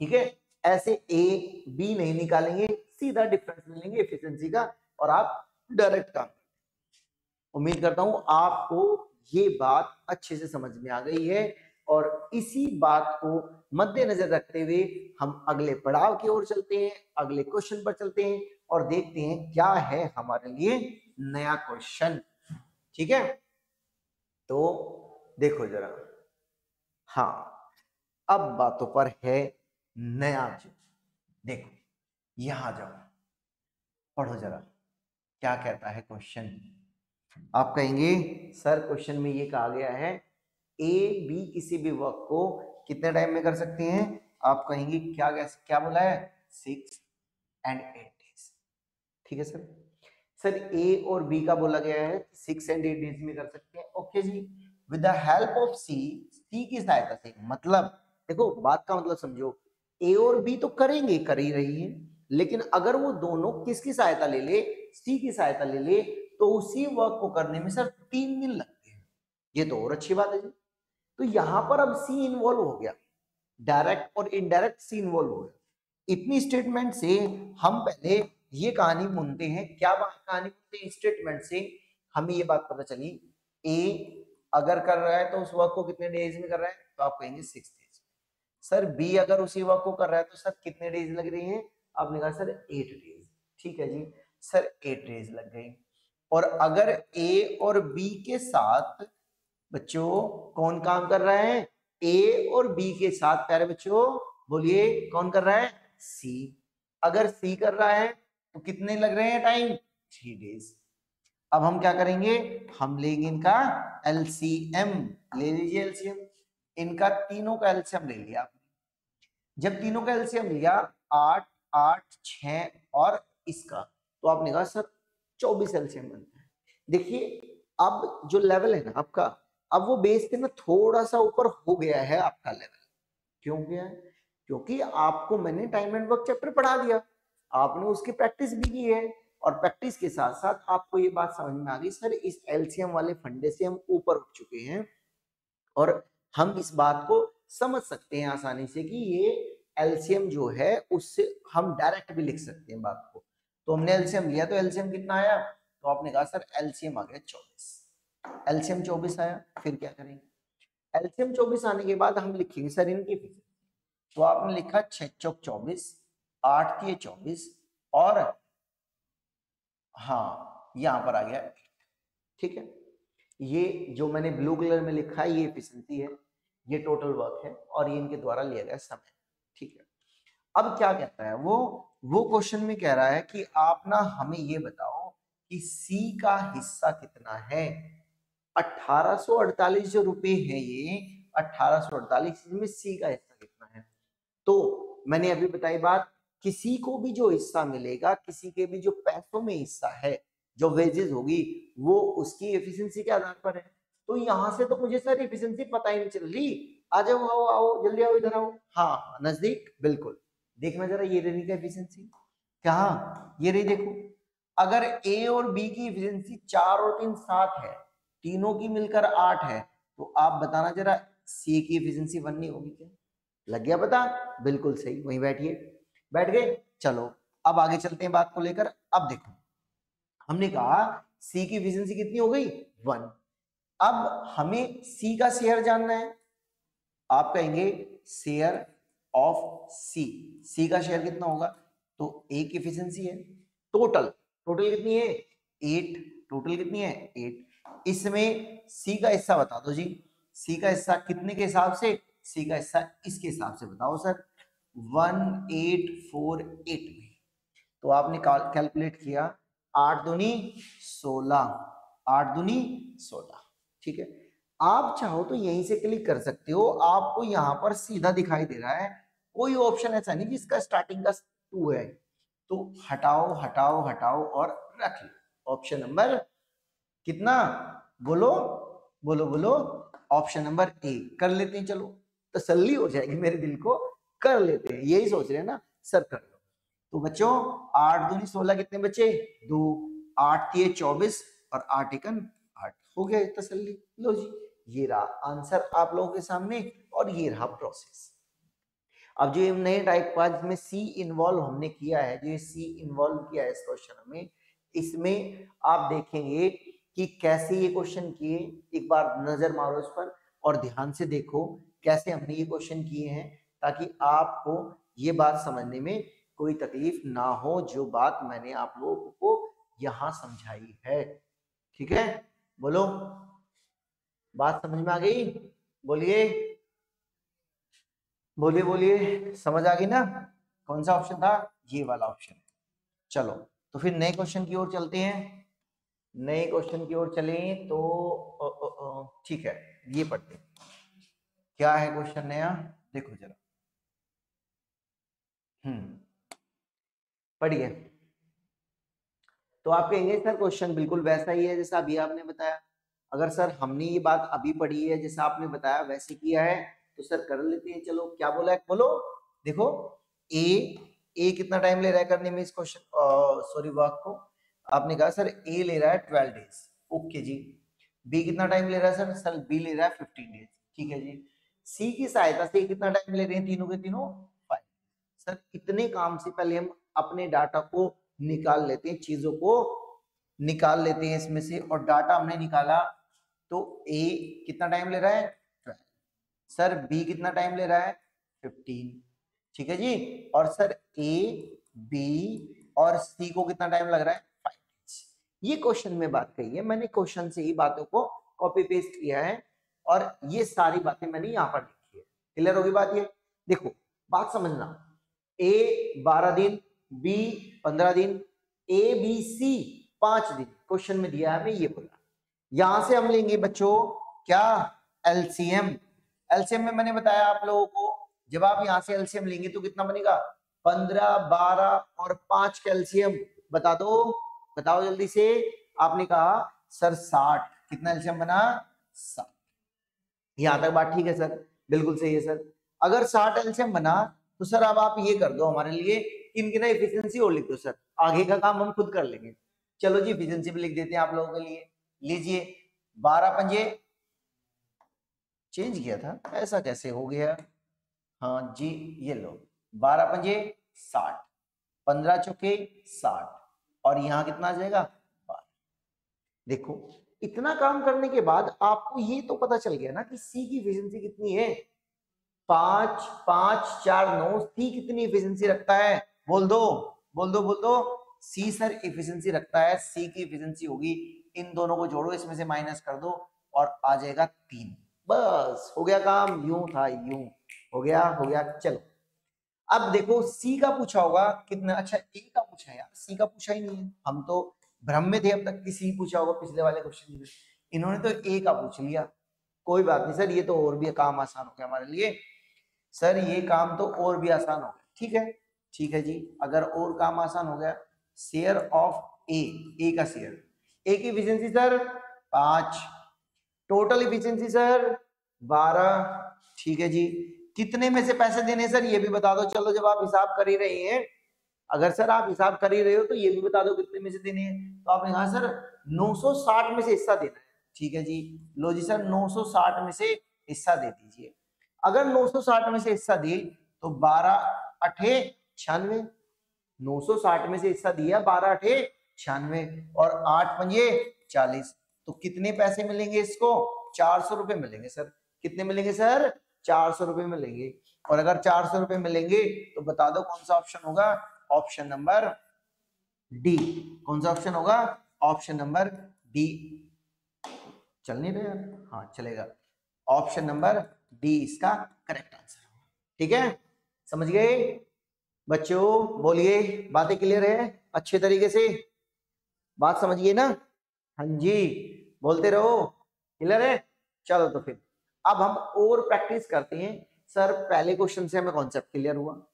ठीक है? ऐसे ए बी नहीं निकालेंगे, सीधा डिफरेंस ले लेंगे एफिशिएंसी का और आप डायरेक्ट काम उम्मीद करता हूँ आपको ये बात अच्छे से समझ में आ गई है और इसी बात को मद्देनजर रखते हुए हम अगले पड़ाव की ओर चलते हैं, अगले क्वेश्चन पर चलते हैं और देखते हैं क्या है हमारे लिए नया क्वेश्चन। ठीक है? तो देखो जरा। हाँ अब बातों पर है नया देखो, यहाँ जाओ, पढ़ो जरा, क्या कहता है क्वेश्चन? आप कहेंगे, सर, क्वेश्चन में ये कहा गया है ए बी किसी भी वर्क को कितने टाइम में कर सकते हैं? आप कहेंगे, क्या क्या बोला है? Six and eight days. ठीक है सर? सर ए और बी का बोला गया है सिक्स एंड एट डेज़ में कर सकते हैं। Okay ji. With the help of C C की सहायता से? मतलब देखो, बात का मतलब समझो ए और बी तो करेंगे, कर ही रही है, लेकिन अगर वो दोनों किसकी सहायता ले ले? सी की सहायता ले ले तो उसी वर्क को करने में सर तीन दिन लगते हैं। ये तो और अच्छी बात है जी। तो यहाँ पर अब सी इन्वॉल्व हो गया। डायरेक्ट और इनडायरेक्ट सी इन्वॉल्व हो गया। इतनी स्टेटमेंट से हम पहले ये कहानी बुनते हैं। क्या कहानी बुनते हैं? स्टेटमेंट से हमें ये बात पता चली। ए अगर कर रहा है तो उस वर्क को कितने डेज़ में कर रहा है? तो आप कहेंगे सिक्स डेज़ सर बी अगर उसी वर्क को कर रहा है तो सर कितने डेज़ लग रही है? आपने कहा, सर एट डेज़ ठीक है जी। सर एट डेज़ लग गई और अगर ए और बी के साथ, बच्चों, कौन काम कर रहा है? ए और बी के साथ, प्यारे बच्चों, बोलिए कौन कर रहा है? सी अगर सी कर रहा है तो कितने लग रहे हैं टाइम थ्री डेज़ अब हम क्या करेंगे? हम लेंगे इनका एलसीएम ले लीजिए एलसीएम इनका तीनों का एलसीएम ले लिया जब तीनों का एलसीएम लिया, आठ आठ छ और इसका तो आपने कहा, सर चौबीस एलसीएम बनता है। देखिए, अब जो लेवल है ना आपका, अब वो बेस से ना थोड़ा सा ऊपर हो गया है आपका लेवल क्यों गया? है क्योंकि आपको मैंने टाइम एंड वर्क चैप्टर पढ़ा दिया। आपने उसकी प्रैक्टिस भी की है और प्रैक्टिस के साथ साथ आपको ये बात समझ में आ गई, सर, इस एलसीएम वाले फंडे से हम ऊपर उठ चुके हैं और हम इस बात को समझ सकते हैं आसानी से कि ये एलसीएम जो है, उससे हम डायरेक्ट भी लिख सकते हैं बात को। तो हमने एलसीएम लिया तो एलसीएम कितना आया? तो आपने कहा, सर, एलसीएम आ गया चौबीस। एलसीएम चौबीस आया, फिर क्या करेंगे? एलसीएम चौबीस आने के बाद हम लिखेंगे, सर, इनकी फिजिक्स तो आपने लिखा, छह चौक चौबीस, आठ की चौबीस, और हाँ यहाँ पर आ गया ठीक है? ये जो मैंने ब्लू कलर में लिखा है, ये एफिशिएंसी है, ये टोटल वर्क है, और ये इनके द्वारा लिया गया समय। ठीक है? अब क्या कहता है? वो वो क्वेश्चन में कह रहा है कि आप ना हमें ये बताओ कि सी का हिस्सा कितना है? 1848 जो रुपए है ये 1848 में सी का हिस्सा कितना है? तो मैंने अभी बताई बात किसी को भी जो हिस्सा मिलेगा किसी के भी जो पैसों में हिस्सा है जो वेजेस होगी वो उसकी एफिशिएंसी के आधार पर है। तो यहाँ से तो मुझे सर एफिशिएंसी पता ही नहीं चल रही। आ जाओ आओ आओ जल्दी आओ इधर आओ। हाँ, हाँ नज़दीक बिल्कुल। देखना जरा ये रही का एफिशिएंसी क्या? ये रही देखो, अगर ए और बी की एफिशिएंसी चार और तीन सात है, तीनों की मिलकर आठ है तो आप बताना जरा सी की एफिशिएंसी वन नहीं होगी क्या? लग गया पता? बिल्कुल सही, वहीं बैठिए। बैठ गए? चलो, अब आगे चलते हैं बात को लेकर। अब देखो, हमने कहा सी की एफिशिएंसी कितनी हो गई? वन अब हमें सी का शेयर जानना है। आप कहेंगे शेयर ऑफ़ सी सी का शेयर कितना होगा? तो ए की एफिशिएंसी है। टोटल टोटल कितनी है? एट टोटल कितनी है? एट इसमें सी का हिस्सा बता दो जी। सी का हिस्सा कितने के हिसाब से? सी का हिस्सा इसके हिसाब से बताओ sir. One eight four eight में। तो आपने कैलकुलेट किया। आठ दुनी सोलह। आठ दुनी सोलह। ठीक है? आप चाहो तो यहीं से क्लिक कर सकते हो। आपको यहाँ पर सीधा दिखाई दे रहा है। कोई ऑप्शन ऐसा नहीं जिसका स्टार्टिंग का टू है। तो हटाओ हटाओ हटाओ और रख लो। ऑप्शन नंबर कितना? बोलो बोलो बोलो। ऑप्शन नंबर ए, कर लेते हैं, चलो। तसल्ली हो जाएगी मेरे दिल को, कर लेते हैं। यही सोच रहे हैं ना? सर, कर लो। तो बच्चों, आठ दूनी सोलह कितने बचे? दो, आठ दिए चौबीस और आठ एकन आठ। हो गया तसल्ली। लो जी। ये रहा आंसर आप लोगों के सामने और ये रहा प्रोसेस अब जो नए टाइप का जिसमें सी इन्वॉल्व हमने किया है, जो सी इन्वॉल्व किया है इस क्वेश्चन में, इसमें आप देखेंगे कि कैसे ये क्वेश्चन किए, एक बार नज़र मारो इस पर और ध्यान से देखो कैसे हमने ये क्वेश्चन किए हैं ताकि आपको ये बात समझने में कोई तकलीफ़ ना हो जो बात मैंने आप लोगों को यहाँ समझाई है। ठीक है? बोलो। बात समझ में आ गई? बोलिए। बोलिए बोलिए। समझ आ गई ना? कौन सा ऑप्शन था? ये वाला ऑप्शन चलो तो फिर नए क्वेश्चन की ओर चलते हैं। नए क्वेश्चन की ओर चले तो ठीक है, ये पढ़ते क्या है क्वेश्चन नया? देखो जरा। हम्म। पढ़िए। तो आप कहेंगे सर क्वेश्चन बिल्कुल वैसा ही है जैसा अभी आपने बताया। अगर सर हमने ये बात अभी पढ़ी है, जैसा आपने बताया, वैसे किया है तो सर कर लेते हैं। चलो, क्या बोला है? बोलो। देखो ए ए कितना टाइम ले रहा है करने में इस क्वेश्चन सॉरी वर्क को? आपने कहा, सर ए ले रहा है ट्वेल्व डेज़ ओके जी। बी कितना टाइम ले रहा है, सर? सर बी ले रहा है फिफ्टीन डेज़ ठीक है जी। सी की सहायता से कितना टाइम ले रहे हैं तीनों के तीनों? फाइव सर, इतने काम से पहले हम अपने डाटा को निकाल लेते हैं, चीज़ों को निकाल लेते हैं इसमें से, और डाटा हमने निकाला तो ए कितना टाइम ले रहा है? सर बी कितना टाइम ले रहा है? फिफ्टीन ठीक है जी? और सर ए बी और सी को कितना टाइम लग रहा है? फाइव ये क्वेश्चन में बात कही है। मैंने क्वेश्चन से ही बातों को कॉपी पेस्ट किया है और ये सारी बातें मैंने यहाँ पर लिखी है। क्लियर होगी बात ये? देखो, बात समझना। ए बारह दिन बी पंद्रह दिन ए बी सी पाँच दिन। क्वेश्चन में दिया है ये बोला। यहाँ से हम लेंगे बच्चों, क्या? एलसीएम एलसीएम में मैंने बताया आप लोगों को, जब आप यहाँ से एल्सियम लेंगे तो कितना बनेगा? पंद्रह, बारह और पाँच कैल्शियम बता दो, बताओ जल्दी से। आपने कहा, सर, साठ। कितना एल्शियम बना? साठ। यहाँ तक बात ठीक है, सर। बिल्कुल सही है, सर। अगर साठ एल्शियम बना तो सर, अब आप ये कर दो हमारे लिए इनकी ना इफिशियंसी और लिख दो, सर। आगे का काम हम खुद कर लेंगे। चलो जी इफिशियंसी भी लिख देते हैं आप लोगों के लिए। लीजिए। बारह पंजे। चेंज किया था। ऐसा कैसे हो गया? हाँ जी, ये लो। बारह पंजे साठ। पंद्रह चौके साठ। और यहाँ कितना आ जाएगा? बारह। देखो, इतना काम करने के बाद आपको ये तो पता चल गया ना कि सी की एफिशिएंसी कितनी है। पाँच पाँच, चार, नौ सी कितनी एफिशिएंसी रखता है? बोल दो बोल दो बोल दो। सी सर एफिशिएंसी रखता है। सी की एफिशिएंसी होगी। इन दोनों को जोड़ो, इसमें से माइनस कर दो और आ जाएगा तीन। बस, हो गया काम, यूँ था, यूँ। हो गया हो गया, चलो। अब देखो सी का पूछा होगा, कितना अच्छा ए का पूछा है यार सी का पूछा ही नहीं है। हम तो भ्रम में थे अब तक कि सी पूछा होगा पिछले वाले क्वेश्चन में। इन्होंने तो ए का पूछ लिया। कोई बात नहीं, सर, ये तो और भी काम आसान हो गया हमारे लिए। सर, ये काम तो और भी आसान हो गया। ठीक है? ठीक है जी। अगर और काम आसान हो गया शेयर ऑफ़ ए ए का शेयर ए की इफिशियंसी सर पाँच। टोटल इफिशियंसी सर बारह। ठीक है जी। कितने में से पैसे देने सर ये भी बता दो। चलो, जब आप हिसाब कर ही रहे हैं, अगर सर आप हिसाब कर ही रहे हो तो ये भी बता दो कितने में से देने हैं। तो आपने कहा सर 960 में से हिस्सा देना है। ठीक है जी। लो जी सर 960 में से हिस्सा दे दीजिए। अगर 960 में से हिस्सा दिए तो 12 अठे छियानवे नौ में से हिस्सा दिया, बारह अठे छियानवे और आठ पंजे चालीस। तो कितने पैसे मिलेंगे इसको? चार सौ रुपए मिलेंगे, सर। कितने मिलेंगे, सर? चार सौ रुपए मिलेंगे। और अगर चार सौ रुपए मिलेंगे तो बता दो कौन सा ऑप्शन होगा? Option number D. कौन सा ऑप्शन होगा? ऑप्शन नंबर डी चल नहीं रहे हाँ चलेगा। ऑप्शन नंबर डी इसका करेक्ट आंसर ठीक है? समझ गए? बच्चों, बोलिए। बातें क्लियर है? अच्छे तरीके से? बात समझिए ना? हाँ जी। बोलते रहो। क्लियर है? चलो तो फिर। अब हम और प्रैक्टिस करते हैं। सर, पहले क्वेश्चन से हमें कॉन्सेप्ट क्लियर हुआ।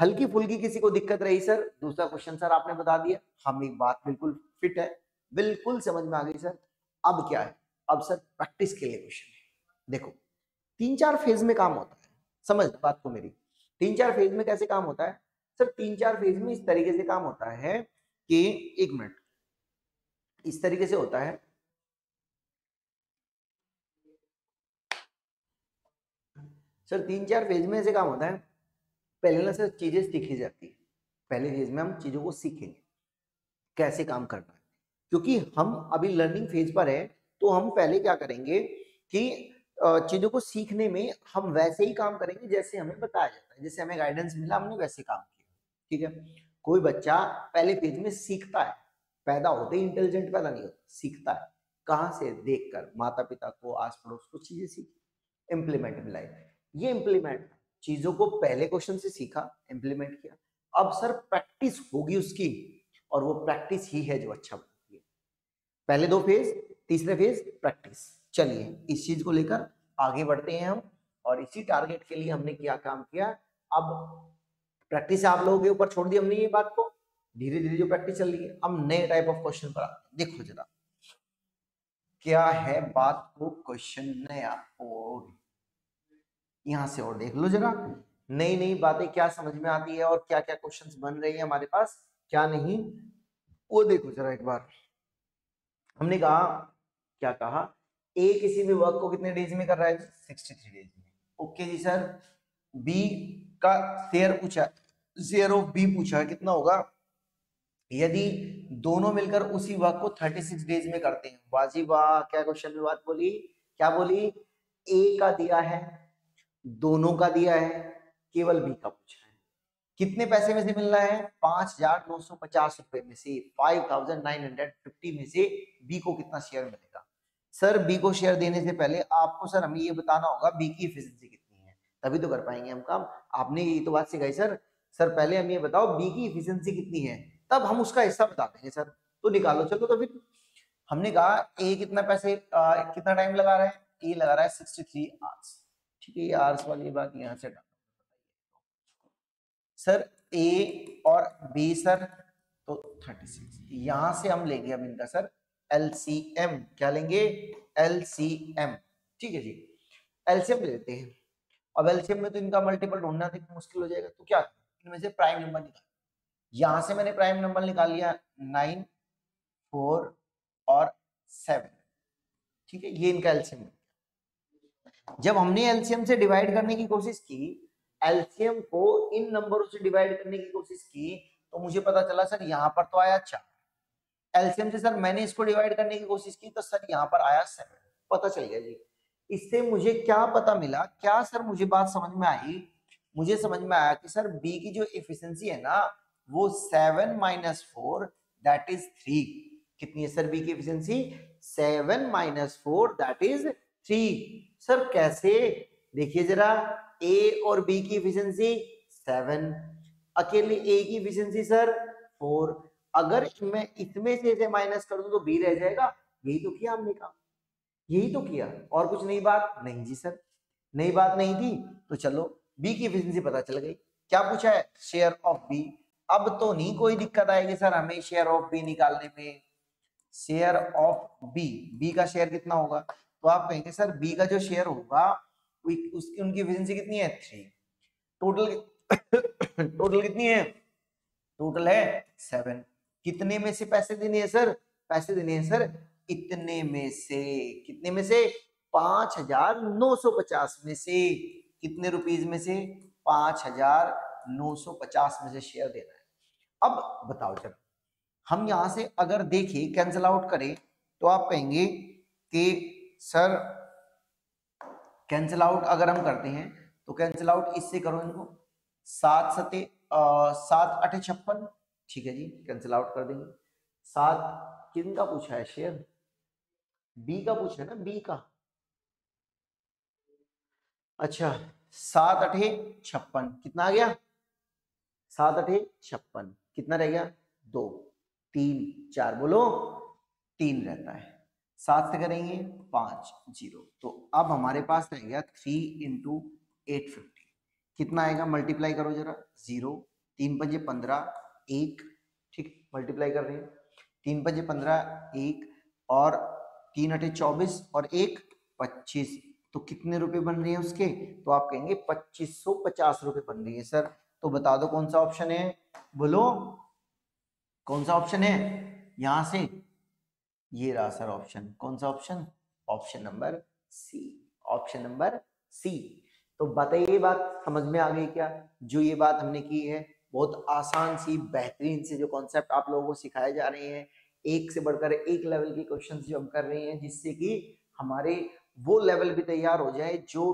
हल्की फुल्की किसी को दिक्कत रही, सर? दूसरा क्वेश्चन सर आपने बता दिया। हम एक बात बिल्कुल फिट है। बिल्कुल समझ में आ गई, सर। अब क्या है? अब सर प्रैक्टिस के लिए क्वेश्चन है। देखो, तीन चार फ़ेज़ में काम होता है। समझ? बात को मेरी। तीन चार फ़ेज़ में कैसे काम होता है? सर, तीन चार फ़ेज़ में इस तरीके से काम होता है कि एक मिनट इस तरीके से होता है। सर तीन चार फ़ेज़ में ऐसे काम होता है। पहले ना सर चीज़ें सीखी जाती है। पहले फ़ेज़ में हम चीज़ों को सीखेंगे। कैसे काम करना है। क्योंकि हम अभी लर्निंग फ़ेज़ पर है तो हम पहले क्या करेंगे कि चीज़ों को सीखने में हम वैसे ही काम करेंगे जैसे हमें बताया जाता है। जैसे हमें गाइडेंस मिला, हमने वैसे काम किया। ठीक है? कोई बच्चा पहले फ़ेज़ में सीखता है। पैदा होते ही इंटेलिजेंट पैदा नहीं होता, सीखता है। कहाँ से? देखकर माता पिता को आस पड़ोस को चीज़ें सीख। इम्प्लीमेंट में लाइफ ये इंप्लीमेंट चीज़ों को पहले क्वेश्चन से सीखा इंप्लीमेंट किया। अब सर प्रैक्टिस होगी उसकी, और वो प्रैक्टिस ही है जो अच्छा बनती है। पहले दो फ़ेज़ तीसरे फ़ेज़ प्रैक्टिस चलिए, इस चीज़ को लेकर आगे बढ़ते हैं हम, और इसी टारगेट के लिए हमने क्या काम किया? अब प्रैक्टिस आप लोगों के ऊपर छोड़ दी हमने ये बात को। धीरे धीरे जो प्रैक्टिस चल रही है, अब नए टाइप ऑफ़ क्वेश्चन पर देखो जरा। क्या है बात को क्वेश्चन नया? और यहाँ से और देख लो जरा। नई नई बातें क्या समझ में आती है और क्या क्या क्वेश्चंस बन रही है हमारे पास, क्या नहीं, वो देखो जरा एक बार। हमने कहा, क्या कहा? ए किसी भी वर्क को कितने डेज़ में कर रहा है? सिक्सटी थ्री डेज़ में। ओके जी सर बी का शेयर पूछा शेयर ऑफ़ बी पूछा कितना होगा? यदि दोनों मिलकर उसी वर्क को थर्टी सिक्स डेज़ में करते हैं। वाजी वाह क्या क्वेश्चन में बात बोली? क्या बोली? ए का दिया है, दोनों का दिया है, केवल बी का पूछा है। कितने पैसे में से मिल रहा है? पाँच हज़ार नौ सौ पचास रुपए में से five thousand nine hundred fifty में से बी को कितना शेयर मिलेगा? सर बी को शेयर देने से पहले आपको सर हमें ये बताना होगा बी की इफिशियंसी कितनी है। तभी तो कर पाएँगे हम काम। आपने ये तो बात सिखाई सर सर पहले हम ये बताओ बी की इफिशियंसी कितनी है? तब हम उसका हिस्सा बता देंगे सर। तो निकालो चलो तो फिर हमने कहा ए कितना पैसे आ, कितना टाइम लगा रहा है? ए लगा रहा है सिक्सटी थ्री आवर्स ठीक है ये आर्स वाली बात यहाँ से सर ए और बी सर तो 36 यहाँ से हम लेंगे अब इनका सर एलसीएम क्या लेंगे? एलसीएम ठीक है जी। एलसीएम ले लेते हैं। अब एलसीएम में तो इनका मल्टीपल ढूंढना मुश्किल हो जाएगा तो क्या? इनमें से प्राइम नंबर निकाल। यहाँ से मैंने प्राइम नंबर निकाल लिया नाइन फोर और सेवन ठीक है, ये इनका एलसीएम जब हमने एलसीएम से डिवाइड करने की कोशिश की एलसीएम को इन नंबरों से डिवाइड करने की कोशिश की तो मुझे पता चला, सर, यहाँ पर तो आया चार। एलसीएम से, सर, मैंने इसको डिवाइड करने की कोशिश की तो सर, यहाँ पर आया सेवन पता चल गया जी। इससे मुझे क्या पता मिला, क्या सर मुझे बात समझ में आई? मुझे समझ में आया कि, सर बी की जो इफिशियंसी है ना वो seven minus four that is three कितनी है सर बी की efficiency seven minus four that is three sir कैसे? देखिए जरा ए और बी की एफिशिएंसी सेवन अकेले ए की एफिशिएंसी सर फोर अगर मैं इसमें से इसे माइनस कर दूँ तो बी रह जाएगा। यही तो किया हमने काम। यही तो किया। और कुछ नई बात? नहीं जी सर नई बात नहीं थी। तो चलो बी की एफिशिएंसी पता चल गई। क्या पूछा है? शेयर ऑफ़ बी अब तो नहीं कोई दिक्कत आएगी सर, हमें शेयर ऑफ़ बी निकालने में। शेयर ऑफ़ बी बी का शेयर कितना होगा? तो आप कहेंगे, सर बी का जो शेयर होगा उसकी, उनकी एफिशिएंसी कितनी है? थ्री टोटल टोटल कितनी है? टोटल है सेवन कितने में से पैसे देने हैं, सर? पैसे देने हैं, सर, इतने में से। कितने में से? पाँच हज़ार नौ सौ पचास में से। कितने रुपीज़ में से? पाँच हज़ार नौ सौ पचास में से शेयर देना है। अब बताओ जरा हम यहाँ से अगर देखें कैंसिल आउट करें तो आप कहेंगे कि, सर कैंसिल आउट अगर हम करते हैं तो कैंसिल आउट इससे करो इनको। सात सते सात अठे छप्पन, ठीक है जी कैंसिल आउट कर देंगे। सात किन का पूछा है, शेयर? बी का पूछा है ना, बी का। अच्छा सात अठे छप्पन, कितना आ गया? सात अठे छप्पन। कितना रह गया? दो। तीन, चार बोलो, तीन रहता है। सात से करेंगे, पाँच, ज़ीरो। तो अब हमारे पास रह गया थ्री इंटू एट फिफ्टी कितना आएगा? मल्टीप्लाई करो जरा। ज़ीरो। तीन पंजे पंद्रह, एक। ठीक मल्टीप्लाई कर रहे हैं। तीन पंजे पंद्रह, एक और तीन अठे चौबीस और एक, पच्चीस। तो कितने रुपए बन रहे हैं उसके? तो आप कहेंगे पच्चीस सौ पचास रुपए बन रही है, सर। तो बता दो कौन सा ऑप्शन है? बोलो, कौन सा ऑप्शन है? यहाँ से ये रहा सर ऑप्शन कौन सा option option number C option number C तो बताइए बात, समझ में आ गई क्या? जो ये बात हमने की है, बहुत आसान सी, बेहतरीन से जो कॉन्सेप्ट आप लोगों को सिखाए जा रहे हैं। एक से बढ़कर एक लेवल के क्वेश्चंस जो हम कर रहे हैं, जिससे कि हमारे वो लेवल भी तैयार हो जाए जो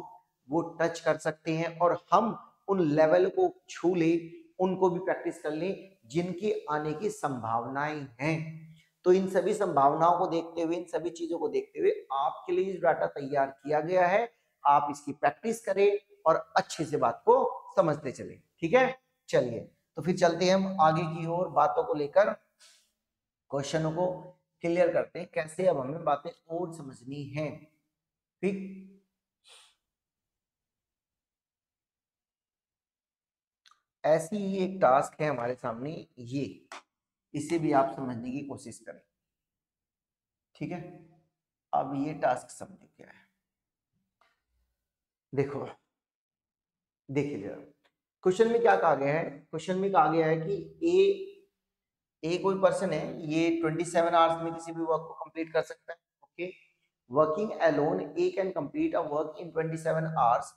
वो टच कर सकते हैं और हम उन लेवल को छू ले उनको भी प्रैक्टिस कर लें, जिनकी आने की संभावनाएँ हैं। तो इन सभी संभावनाओं को देखते हुए, इन सभी चीज़ों को देखते हुए आपके लिए डाटा तैयार किया गया है। आप इसकी प्रैक्टिस करें और अच्छे से बात को समझते चले। ठीक है? चलिए तो फिर चलते हैं हम आगे की ओर बातों को लेकर। क्वेश्चनों को क्लियर करते हैं, कैसे अब हमें बातें और समझनी है। ठीक? ऐसी ही एक टास्क है हमारे सामने, ये। इसे भी आप समझने की कोशिश करें। ठीक है? अब ये टास्क समझे क्या है? देखो, देखिए जरा। क्वेश्चन में क्या कहा गया है? क्वेश्चन में कहा गया है कि ए ए कोई पर्सन है, ये 27 आवर्स में किसी भी वर्क को कंप्लीट कर सकता है okay working alone A can complete a work in 27 hours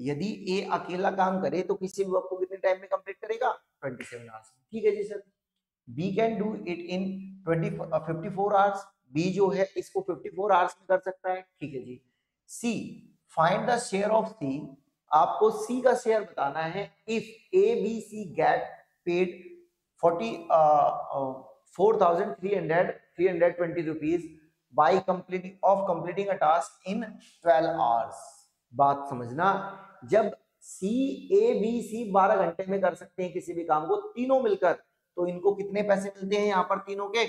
यदि ए अकेला काम करे तो किसी भी वर्क को टाइम में कंप्लीट करेगा? 27 आवर्स ठीक है जी sir. B can do it in 20 54 hours B जो है इसको 54 आवर्स में कर सकता है। ठीक है जी। C find the share of C आपको सी का शेयर बताना है। If A B C get paid forty four thousand three hundred three hundred twenty rupees by completing of completing a task in twelve hours बात समझना। जब सी ए बी सी बारह घंटे में कर सकते हैं किसी भी काम को, तीनों मिलकर। तो इनको कितने पैसे मिलते हैं यहाँ पर तीनों के?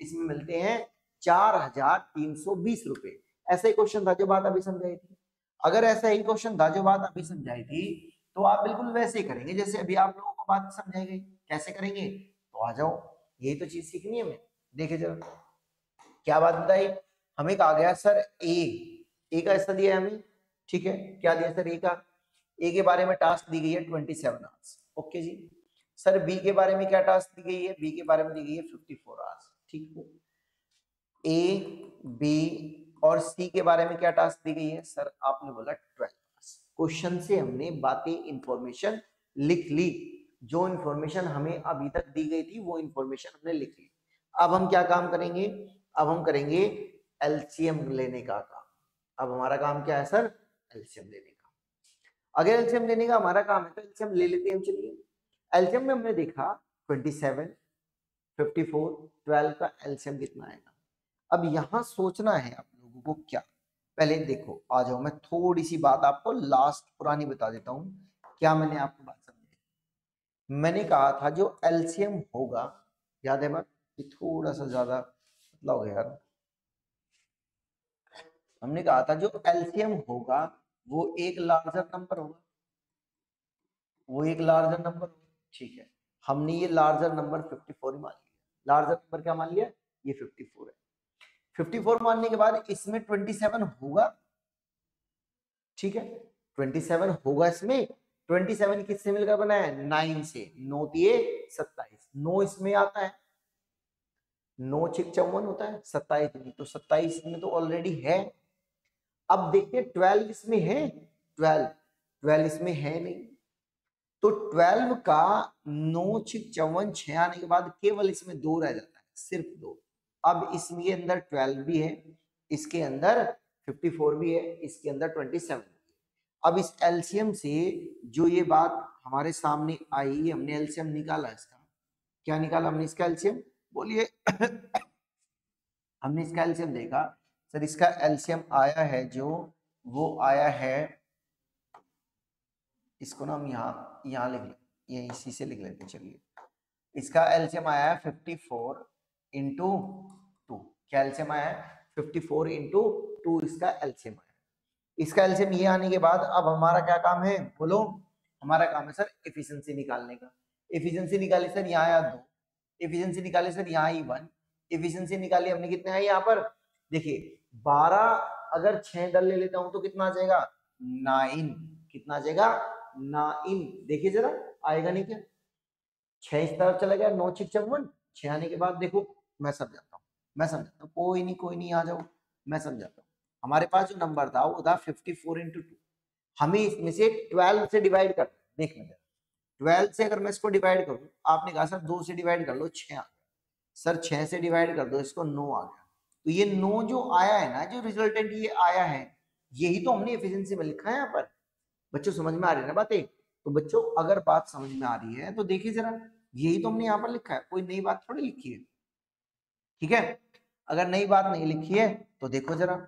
इसमें मिलते हैं चार हज़ार तीन सौ बीस रुपए। ऐसा ही क्वेश्चन था जो बात अभी समझाई थी। अगर ऐसा ही क्वेश्चन था जो बात अभी समझाई थी तो आप बिल्कुल वैसे ही करेंगे जैसे अभी आप लोगों को बात समझाई गई। कैसे करेंगे? तो आ जाओ यही तो चीज़ सीखनी है हमें। देखे जरा, क्या बात बताई? हमें कहा गया, सर ए ए का ऐसा दिया है हमें। ठीक है? क्या दिया सर ए का? ए के बारे में टास्क दी गई है ट्वेंटी सेवन आवर्स ओके जी? सर बी के बारे में क्या टास्क दी गई है? बी के बारे में दी गई है फिफ्टी फोर आवर्स ठीक है? ए बी और सी के बारे में क्या टास्क दी गई है? सर आपने बोला ट्वेल्व आवर्स क्वेश्चन से हमने बातें इंफॉर्मेशन लिख ली। जो इंफॉर्मेशन हमें अभी तक दी गई थी, वो इंफॉर्मेशन हमने लिख ली। अब हम क्या काम करेंगे? अब हम करेंगे एलसीएम लेने का काम। अब हमारा काम क्या है सर एलसीएम लेने अगर एल्शियम लेने का हमारा काम है तो एल्शियम ले लेते हैं चलिए। एलसीएम में हमने देखा 27, 54, 12 का एलसीएम कितना आएगा। अब यहाँ सोचना है आप लोगों को क्या। पहले देखो आ जाओ मैं थोड़ी सी बात आपको लास्ट पुरानी बता देता हूँ। क्या मैंने आपको बात समझी मैंने कहा था जो एल्शियम होगा याद है बात? ये थोड़ा सा ज़्यादा मतलब हो गया हमने कहा था जो एल्शियम होगा वो एक लार्जर नंबर होगा। वो एक लार्जर नंबर ठीक है। हमने ये लार्जर नंबर 54 मान लिया। लार्जर नंबर क्या मान लिया? ये 54 है। 54 मानने के बाद इसमें 27 होगा। ठीक है? 27 होगा इसमें। 27 किससे मिलकर बना है? 9 से। नौ दिए सत्ताईस। नौ इसमें आता है। नौ छिक चौवन होता है। सत्ताईस। तो सत्ताईस में तो ऑलरेडी है। अब देखते ट्वेल्व इसमें है? ट्वेल्व। ट्वेल्व इसमें है नहीं। तो ट्वेल्व का नौ छिक चौवन छह आने के बाद केवल इसमें दो रह जाता है, सिर्फ़ दो। अब इसके अंदर ट्वेल्व भी है, इसके अंदर फिफ्टी फोर भी है, इसके अंदर ट्वेंटी सेवन अब इस एलसीएम से जो ये बात हमारे सामने आई, हमने एलसीएम निकाला इसका। क्या निकाला हमने इसका एलसीएम? बोलिए। <coughs> हमने इसका एल्सियम देखा। सर, इसका एल्सियम आया है जो, वो आया है, इसको ना हम यहाँ यहाँ लिख ले ये इसी से लिख लेते चलिए। इसका एल्सियम आया है फिफ्टी फोर इंटू टू क्या एल्सियम आया है? फिफ्टी फोर इंटू टू इसका एल्सियम आया इसका एल्सियम ये आने के बाद अब हमारा क्या काम है? बोलो, हमारा काम है सर एफिशिएंसी निकालने का। एफिशिएंसी निकाली सर, यहाँ आया दो। एफिशिएंसी निकाले सर, यहाँ ही वन एफिशिएंसी निकाली हमने कितने है यहाँ पर? देखिए बारह अगर छह दल ले लेता हूँ तो कितना आ जाएगा? नाइन। कितना आ जाएगा? नाइन। देखिए जरा, आएगा नहीं क्या? छह इस तरफ़ चला गया, नौ छिक चौवन छह आने के बाद देखो, मैं समझाता हूँ, मैं समझाता हूँ। कोई नहीं कोई नहीं, आ जाओ। मैं समझाता हूँ। हमारे पास जो नंबर था, वो था फिफ्टी फोर इंटू टू हमें इसमें से ट्वेल्व से डिवाइड कर देखना जरा ट्वेल्व से अगर मैं इसको डिवाइड करूँ, आपने कहा, सर, दो से डिवाइड कर लो, छह आ सर, छह से डिवाइड कर दो, इसको नौ आ गया। तो ये नौ जो आया है ना, जो रिजल्टेंट ये आया है, यही तो हमने एफिशिएंसी में लिखा है यहाँ पर। बच्चों, समझ में आ रही है ना बातें? तो बच्चों, अगर बात समझ में आ रही है तो देखिए जरा, यही तो हमने यहाँ पर लिखा है। कोई नई बात थोड़ी लिखी है? ठीक है? अगर नई बात नहीं लिखी है तो देखो जरा।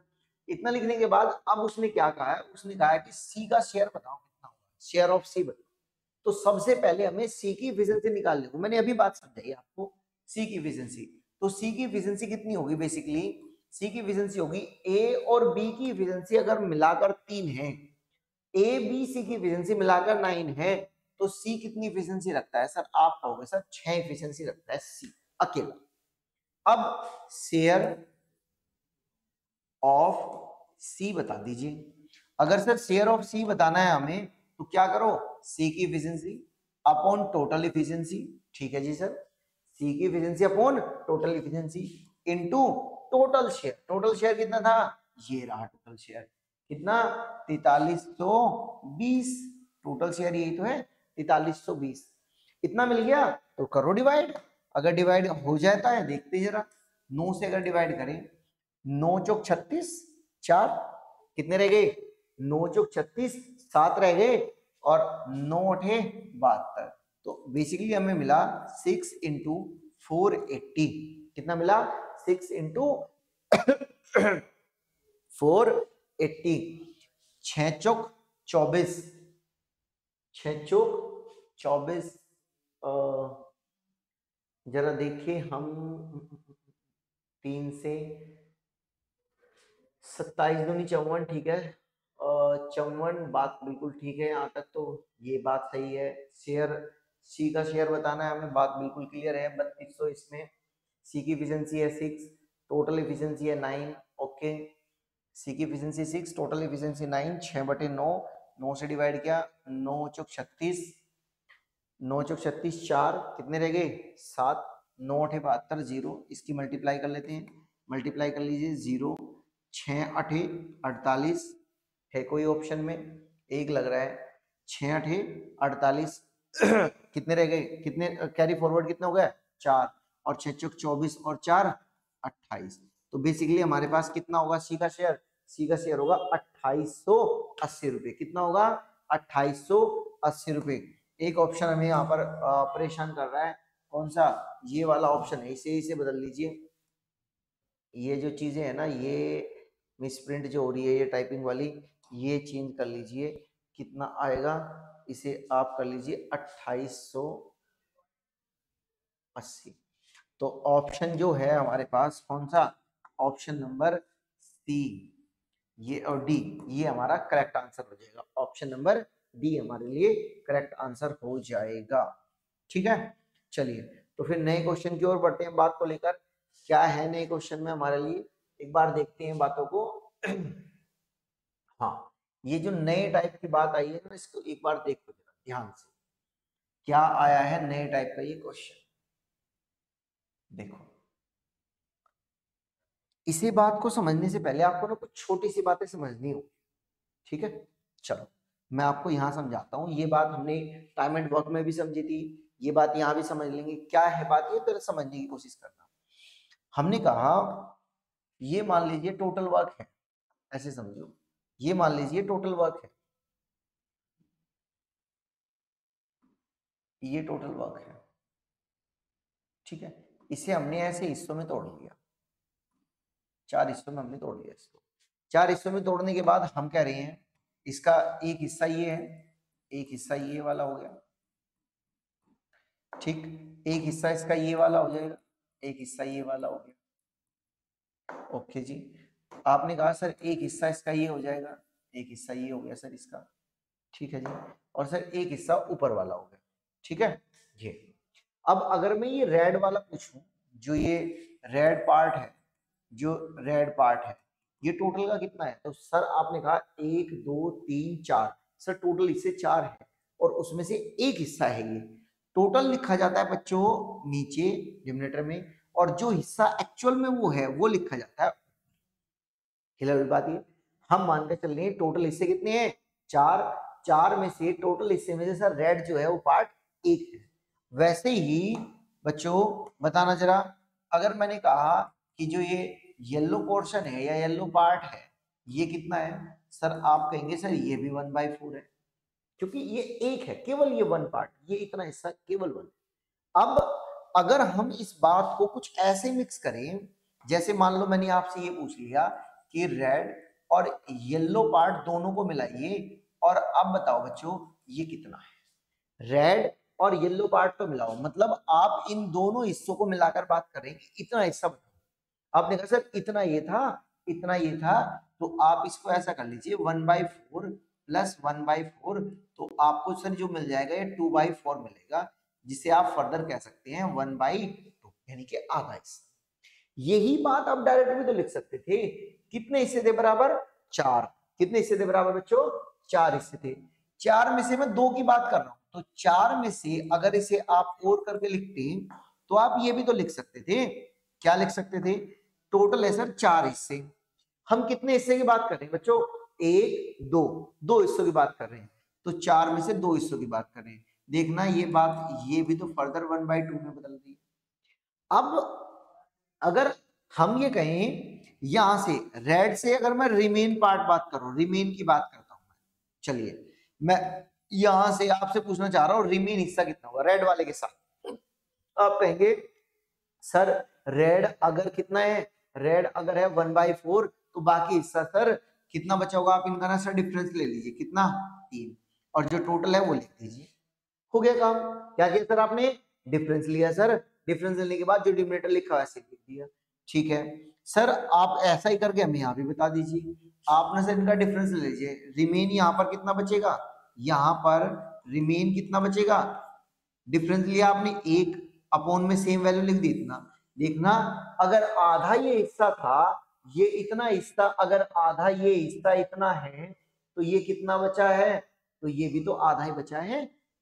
इतना लिखने के बाद अब उसने क्या कहा है? उसने कहा है कि सी का शेयर बताओ कितना शेयर ऑफ़ सी बताओ। तो सबसे पहले हमें सी की इफिशियंसी निकालनी होगी मैंने अभी बात समझाई आपको सी की इफिशियंसी तो सी की इफिशियंसी कितनी होगी बेसिकली सी की इफिशियंसी होगी ए और बी की इफिशियंसी अगर मिलाकर तीन है ए बी सी की इफिशियंसी मिलाकर नाइन है तो सी कितनी इफिशियंसी रखता है? सर, आप कहोगे, सर, छह इफिशियंसी रखता है सी अकेला। अब शेयर ऑफ़ सी बता दीजिए। अगर सर शेयर ऑफ़ सी बताना है हमें तो क्या करो? सी की इफिशियंसी अपॉन टोटल इफिशियंसी ठीक है जी सर? सी की efficiency upon total efficiency into total share total share कितना था? ये रहा टोटल शेयर कितना? तैतालीस सौ बीस. टोटल शेयर यही तो है, तैतालीस सौ बीस. इतना मिल गया तो करो डिवाइड अगर डिवाइड हो जाता है, देखते जरा. नौ से अगर डिवाइड करें, नौ चौक छत्तीस, चार, कितने रह गए? नौ चौक छत्तीस, सात रह गए और नौ अठे बहत्तर. तो बेसिकली हमें मिला सिक्स इंटू फोर एट्टी कितना मिला? सिक्स इंटू फोर एट्टी छ चौक चौबीस। छ चौक चौबीस जरा देखिए हम, तीन से सत्ताईस दूनी चौवन, ठीक है? चौवन बात बिल्कुल ठीक है, यहाँ तक तो ये बात सही है। शेयर सी का शेयर बताना है हमें बात बिल्कुल क्लियर है बत्तीस सौ इसमें सी की इफिशियंसी है सिक्स टोटल इफिशियंसी है नाइन ओके सी की efficiency six total efficiency nine छः बटे नौ नौ से डिवाइड किया, नौ चौक छत्तीस, नौ चौक छत्तीस चार, कितने रह गए? सात, नौ अठे बहत्तर ज़ीरो इसकी मल्टीप्लाई कर लेते हैं। मल्टीप्लाई कर लीजिए ज़ीरो छः अठे अड़तालीस, है कोई ऑप्शन में? एक लग रहा है। छः अठे अड़तालीस कितने रह गए? कितने कैरी फॉरवर्ड कितने हो गया चार। और छह चौक चौबीस और चार, अट्ठाईस। तो बेसिकली हमारे पास कितना होगा? सी का शेयर सी का शेयर होगा अट्ठाईस सौ अस्सी रुपए। कितना होगा? अट्ठाईस सौ अस्सी रुपए। एक ऑप्शन हमें यहाँ पर परेशान कर रहा है। कौन सा? ये वाला ऑप्शन है। इसे इसे बदल लीजिए। ये जो चीज़ें है ना, ये मिसप्रिंट जो हो रही है, ये टाइपिंग वाली, ये चेंज कर लीजिए। कितना आएगा? इसे आप कर लीजिए अट्ठाईस सौ अस्सी। तो ऑप्शन जो है हमारे पास कौन सा? Option number C. ये और डी, ये हमारा करेक्ट आंसर हो जाएगा। ऑप्शन नंबर डी हमारे लिए करेक्ट आंसर हो जाएगा। ठीक है? चलिए तो फिर नए क्वेश्चन की ओर बढ़ते हैं बात को लेकर। क्या है नए क्वेश्चन में हमारे लिए? एक बार देखते हैं बातों को। <clears throat> हाँ ये जो नए टाइप की बात आई है ना, इसको एक बार देखो जरा, ध्यान से। क्या आया है नए टाइप का ये क्वेश्चन देखो। इसी बात को समझने से पहले आपको ना कुछ छोटी सी बातें समझनी होगी, ठीक है? चलो, मैं आपको यहाँ समझाता हूँ। ये बात हमने टाइम एंड वर्क में भी समझी थी, ये बात यहाँ भी समझ लेंगे। क्या है बात? ये तरह समझने की कोशिश करना। हमने कहा, ये मान लीजिए टोटल वर्क है, ऐसे समझो। ये मान लीजिए टोटल वर्क है। ये टोटल वर्क है। ठीक है? इसे हमने ऐसे हिस्सों में तोड़ लिया। चार हिस्सों में हमने तोड़ लिया इसको। चार हिस्सों में तोड़ने के बाद हम कह रहे हैं, इसका एक हिस्सा ये है, एक हिस्सा ये वाला हो गया। ठीक? एक हिस्सा इसका ये वाला हो जाएगा, एक हिस्सा ये वाला हो गया। ओके जी? आपने कहा, सर, एक हिस्सा इसका ये हो जाएगा, एक हिस्सा ये हो गया, सर, इसका। ठीक है जी। और सर, एक हिस्सा ऊपर वाला हो गया। ठीक है? ये। अब अगर मैं ये रेड वाला पूछूँ, जो ये रेड पार्ट है, जो रेड पार्ट है, ये टोटल का कितना है? तो सर, आपने कहा, एक, दो, तीन, चार। सर टोटल इससे चार है और उसमें से एक हिस्सा है ये। टोटल लिखा जाता है बच्चों, नीचे डिमिनेटर में और जो हिस्सा एक्चुअल में वो है, वो लिखा जाता है क्लियर बात ये हम मानकर चल रहे हैं टोटल हिस्से कितने हैं? चार चार में से टोटल हिस्से में से सर रेड जो है वो पार्ट एक है। वैसे ही, बच्चों, बताना जरा, अगर मैंने कहा कि जो ये येलो पोर्शन है या येलो पार्ट है, ये कितना है? सर आप कहेंगे, सर ये भी वन बाई फोर है। क्योंकि ये एक है, केवल ये वन पार्ट ये इतना हिस्सा केवल वन अब अगर हम इस बात को कुछ ऐसे मिक्स करें, जैसे मान लो मैंने आपसे ये पूछ लिया कि रेड और येलो पार्ट दोनों को मिलाइए। और अब बताओ बच्चों, ये कितना है? रेड और येलो पार्ट को मिलाओ। मतलब आप इन दोनों हिस्सों को मिलाकर बात कर रहे हैं कि इतना हिस्सा बताओ। आपने कहा, सर, इतना ये था, इतना ये था। तो आप इसको ऐसा कर लीजिए one by four plus one by four तो आपको सर जो मिल जाएगा, ये टू बाई फोर मिलेगा, जिसे आप फर्दर कह सकते हैं वन बाई टू यानी कि आधा हिस्सा। यही बात आप डायरेक्ट भी तो लिख सकते थे कितने हिस्से थे बराबर? चार। कितने हिस्से थे बराबर बच्चों? चार हिस्से थे। चार में से मैं दो की बात कर रहा हूँ। तो चार में से अगर इसे आप और करके लिखते तो आप ये भी तो लिख सकते थे। क्या लिख सकते थे? टोटल है सर चार हिस्से। हम कितने हिस्से की बात कर रहे हैं बच्चों? एक, दो। दो हिस्सों की बात कर रहे हैं। तो चार में से दो हिस्सों की बात कर रहे हैं। देखना ये बात, ये भी तो फर्दर वन बाई टू में बदल रही अब अगर हम ये कहें यहाँ से रेड से अगर मैं रिमेन पार्ट बात करूँ रिमेन की बात करता हूँ चलिए। मैं यहाँ से आपसे पूछना चाह रहा हूँ रिमेन हिस्सा कितना होगा? रेड वाले के साथ। आप कहेंगे, सर रेड अगर कितना है? रेड अगर है वन बाई फोर तो बाकी हिस्सा, सर, कितना बचा होगा? आप इनका ना सर डिफरेंस ले लीजिए, कितना? तीन। और जो टोटल है वो लिख दीजिए। हो गया काम। क्या किया सर आपने? डिफरेंस लिया, सर। डिफरेंस लेने के बाद जो डिमिनेटर लिखा वैसे लिख दिया। ठीक है? सर, आप ऐसा ही करके हमें यहाँ भी बता दीजिए। आपने सर इनका डिफरेंस ले लीजिए। रिमेन यहाँ पर कितना बचेगा? यहाँ पर रिमेन कितना बचेगा? डिफरेंस लिया आपने एक अपोन में सेम वैल्यू लिख दी इतना। देखना, अगर आधा ये हिस्सा था, ये इतना हिस्सा, अगर आधा ये हिस्सा इतना है तो ये कितना बचा है? तो ये भी तो आधा ही बचा है।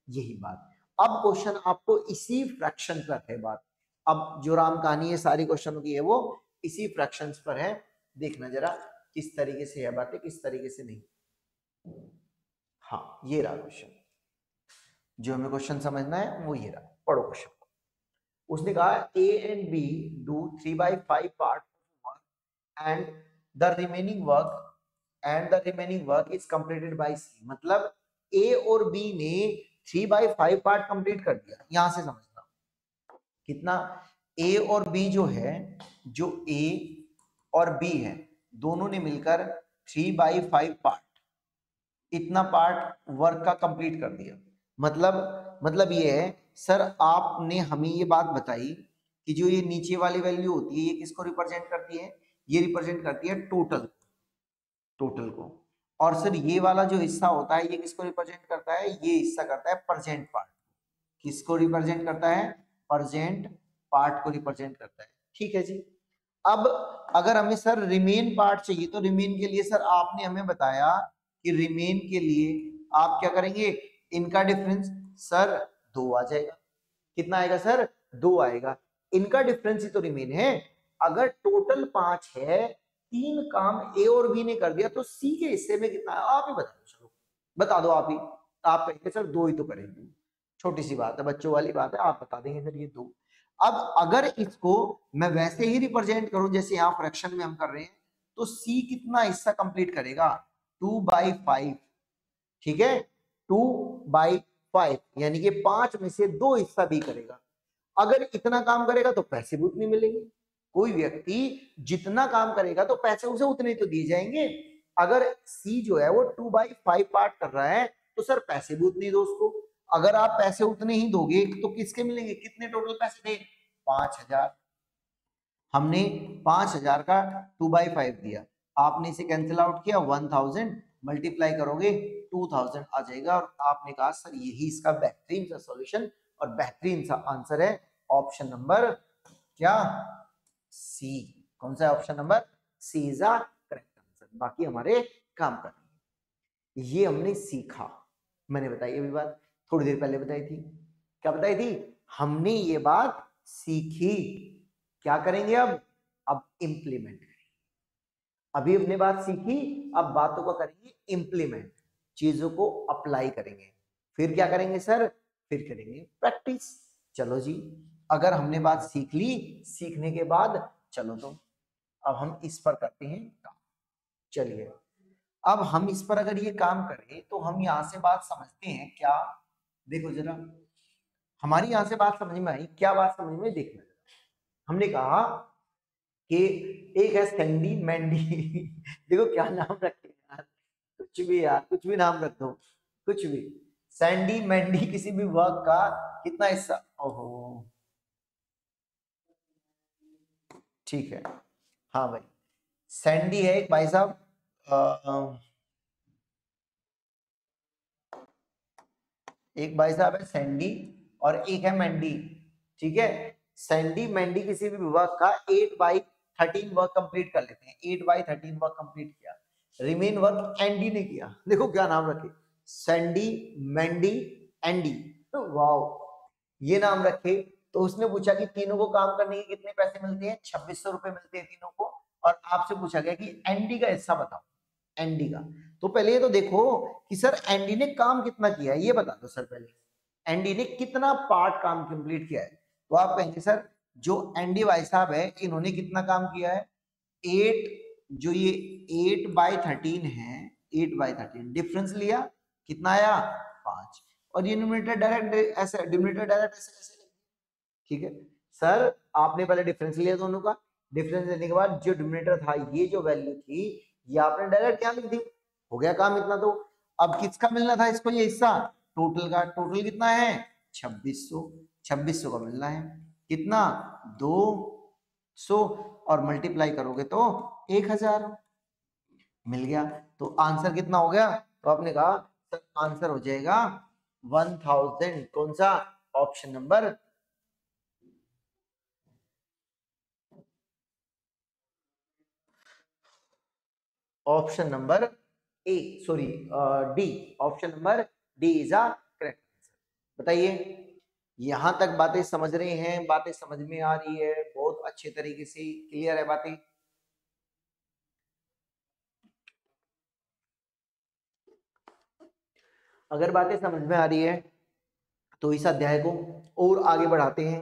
यही बात। अब क्वेश्चन आपको इसी फ्रैक्शन पर है बात। अब जो राम कहानी है, सारी क्वेश्चनों की है वो इसी फ्रैक्शंस पर है। देखना जरा किस तरीके से है बातें, किस तरीके से नहीं। हाँ ये रहा क्वेश्चन जो हमें क्वेश्चन समझना है, वो ये रहा। पढ़ो क्वेश्चन उसने कहा A and B do three by five part and the remaining work and the remaining work is completed by C मतलब ए और बी ने three by five part complete कर दिया। यहाँ से समझना कितना? ए और बी जो है, जो ए और बी है, दोनों ने मिलकर थ्री बाई फाइव पार्ट इतना पार्ट वर्क का कंप्लीट कर दिया। मतलब मतलब ये है, सर आपने हमें ये बात बताई कि जो ये नीचे वाली वैल्यू होती है, ये किसको रिप्रेजेंट करती है? ये रिप्रेजेंट करती है टोटल टोटल को। और सर ये वाला जो हिस्सा होता है, ये किसको रिप्रेजेंट करता है? ये हिस्सा करता है प्रजेंट पार्ट किसको रिप्रेजेंट करता है? प्रजेंट पार्ट को रिप्रेजेंट करता है। ठीक है जी? अब अगर हमें सर रिमेन पार्ट चाहिए तो रिमेन के लिए सर आपने हमें बताया कि रिमेन के लिए आप क्या करेंगे? इनका डिफरेंस सर दो आ जाएगा। कितना आएगा सर दो आएगा। इनका डिफरेंस ही तो रिमेन है। अगर टोटल पाँच है, तीन काम ए और बी ने कर दिया तो सी के हिस्से में कितना है? आप ही बता दो चलो। बता दो आप ही। आप कहेंगे, सर दो ही तो करेंगे। छोटी सी बात है, बच्चों वाली बात है, आप बता देंगे सर ये दो। अब अगर इसको मैं वैसे ही रिप्रेजेंट करूँ, जैसे यहाँ फ्रैक्शन में हम कर रहे हैं तो सी कितना हिस्सा कंप्लीट करेगा? टू बाई फाइव ठीक है? टू बाई फाइव यानी कि पाँच में से दो हिस्सा भी करेगा। अगर इतना काम करेगा तो पैसे भी उतने मिलेंगे। कोई व्यक्ति जितना काम करेगा तो पैसे उसे उतने तो दिए जाएँगे। अगर सी जो है वो टू बाई फाइव पार्ट कर रहा है तो सर पैसे भी उतने दो उसको। अगर आप पैसे उतने ही दोगे तो किसके मिलेंगे? कितने टोटल पैसे दे पाँच हज़ार। हमने पाँच हज़ार का टू बाई फाइव दिया। आपने इसे कैंसिल आउट किया वन थाउज़ेंड मल्टीप्लाई करोगे टू थाउज़ेंड आ जाएगा। और आपने कहा, सर, यही इसका बेहतरीन सा सॉल्यूशन और बेहतरीन सा आंसर है। ऑप्शन नंबर क्या? सी कौन सा option number C is a correct answer बाकी हमारे काम कर ये हमने सीखा। मैंने बताई अभी बात। थोड़ी देर पहले बताई थी। क्या बताई थी? हमने ये बात सीखी। क्या करेंगे अब? अब इंप्लीमेंट अभी अपने बात सीखी, अब बातों को करेंगे इंप्लीमेंट चीज़ों को अप्लाई करेंगे। फिर क्या करेंगे सर? फिर करेंगे प्रैक्टिस चलो जी, अगर हमने बात सीख ली, सीखने के बाद चलो तो। अब हम इस पर करते हैं काम। चलिए, अब हम इस पर अगर ये काम करें तो हम यहाँ से बात समझते हैं क्या देखो जरा, हमारी यहाँ से बात समझ में आई, क्या बात समझ में देखना हमने कहा कि एक है सैंडी मैंडी। <laughs> देखो क्या नाम रखे यार। कुछ भी यार, कुछ भी नाम रख दो। कुछ भी। सैंडी मैंडी किसी भी वर्क का कितना हिस्सा? ओहो। ठीक है। हाँ भाई। सैंडी है एक भाई साहब एक भाई साहब है, सैंडी और एक है मैंडी, ठीक है? सैंडी, मैंडी किसी भी वर्क का eight by thirteen work complete कर लेते हैं। Eight by thirteen work complete किया। रिमेन वर्क एंडी ने किया। देखो क्या नाम रखे। सैंडी, मैंडी एंडी तो वाओ। ये नाम रखे। तो उसने पूछा कि तीनों को काम करने के कितने पैसे मिलते हैं? छब्बीस सौ रुपए मिलते हैं तीनों को। और आपसे पूछा गया कि एंडी का हिस्सा बताओ। एंडी का। तो पहले ये तो देखो कि सर एनडी ने काम कितना किया है, ये बता दो सर पहले। एनडी ने कितना पार्ट काम कंप्लीट किया है? तो आप कहेंगे, सर, जो एनडी भाई साहब है, इन्होंने कितना काम किया है? एट जो ये एट बाई थर्टीन है एट बाई थर्टीन डिफरेंस लिया, कितना आया? पाँच। और ये न्यूमिनेटर डायरेक्ट ऐसे डिनोमिनेटर डायरेक्ट ऐसे कैसे ठीक है? सर, आपने पहले डिफरेंस लिया दोनों का। डिफरेंस लेने के बाद जो डिनोमिनेटर था, ये जो वैल्यू थी, ये आपने डायरेक्ट क्या लिख दी? हो गया काम इतना तो। अब किसका मिलना था इसको ये हिस्सा? टोटल का टोटल कितना है? छब्बीस सौ। छब्बीस सौ का मिलना है। कितना? दो सौ। और मल्टीप्लाई करोगे तो एक हज़ार। मिल गया। तो आंसर कितना हो गया? तो आपने कहा, सर, आंसर हो जाएगा वन थाउज़ेंड। कौन सा? Option number option number A sorry D option number D is a correct answer बताइए, यहाँ तक बातें समझ रहे हैं, बातें समझ में आ रही है, बहुत अच्छे तरीके से क्लियर है बातें। अगर बातें समझ में आ रही है तो इस अध्याय को और आगे बढ़ाते हैं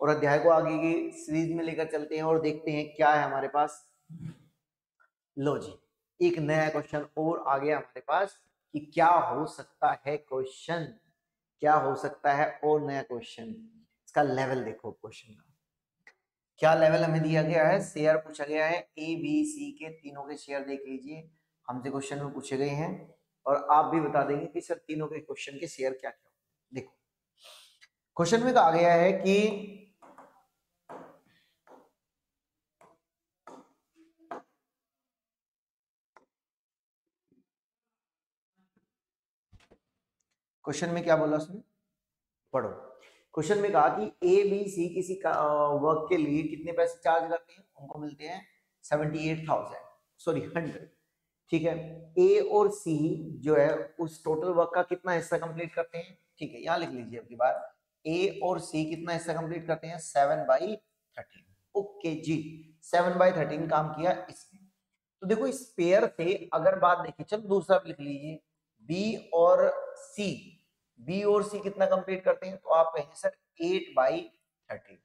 और अध्याय को आगे की सीरीज़ में लेकर चलते हैं और देखते हैं क्या है हमारे पास। लो जी। एक नया क्वेश्चन और आ गया हमारे पास कि क्या हो सकता है क्वेश्चन क्या हो सकता है और नया क्वेश्चन इसका लेवल देखो क्वेश्चन का। क्या लेवल हमें दिया गया है? शेयर पूछा गया है। ए बी सी के तीनों के शेयर देख लीजिए। हमसे क्वेश्चन में पूछे गए हैं। और आप भी बता देंगे कि सर तीनों के क्वेश्चन के शेयर क्या क्या देखो। क्वेश्चन में कहा गया है कि क्वेश्चन में क्या बोला उसने? पढ़ो। क्वेश्चन में कहा कि ए बी सी किसी का वर्क के लिए कितने पैसे चार्ज करते हैं? उनको मिलते हैं seventy eight thousand sorry hundred ठीक है? ए और सी जो है, उस टोटल वर्क का कितना हिस्सा कंप्लीट करते हैं? ठीक है, यहाँ लिख लीजिए अपनी बात ए और सी कितना हिस्सा कंप्लीट करते हैं? सेवन बाई थर्टीन ओके जी सेवन बाई थर्टीन काम किया इसने। तो देखो इस पेयर से अगर बात देखिए चलो दूसरा लिख लीजिए। बी और सी बी और सी कितना कंप्लीट करते हैं? तो आप कहेंगे सर एट बाई थर्टीन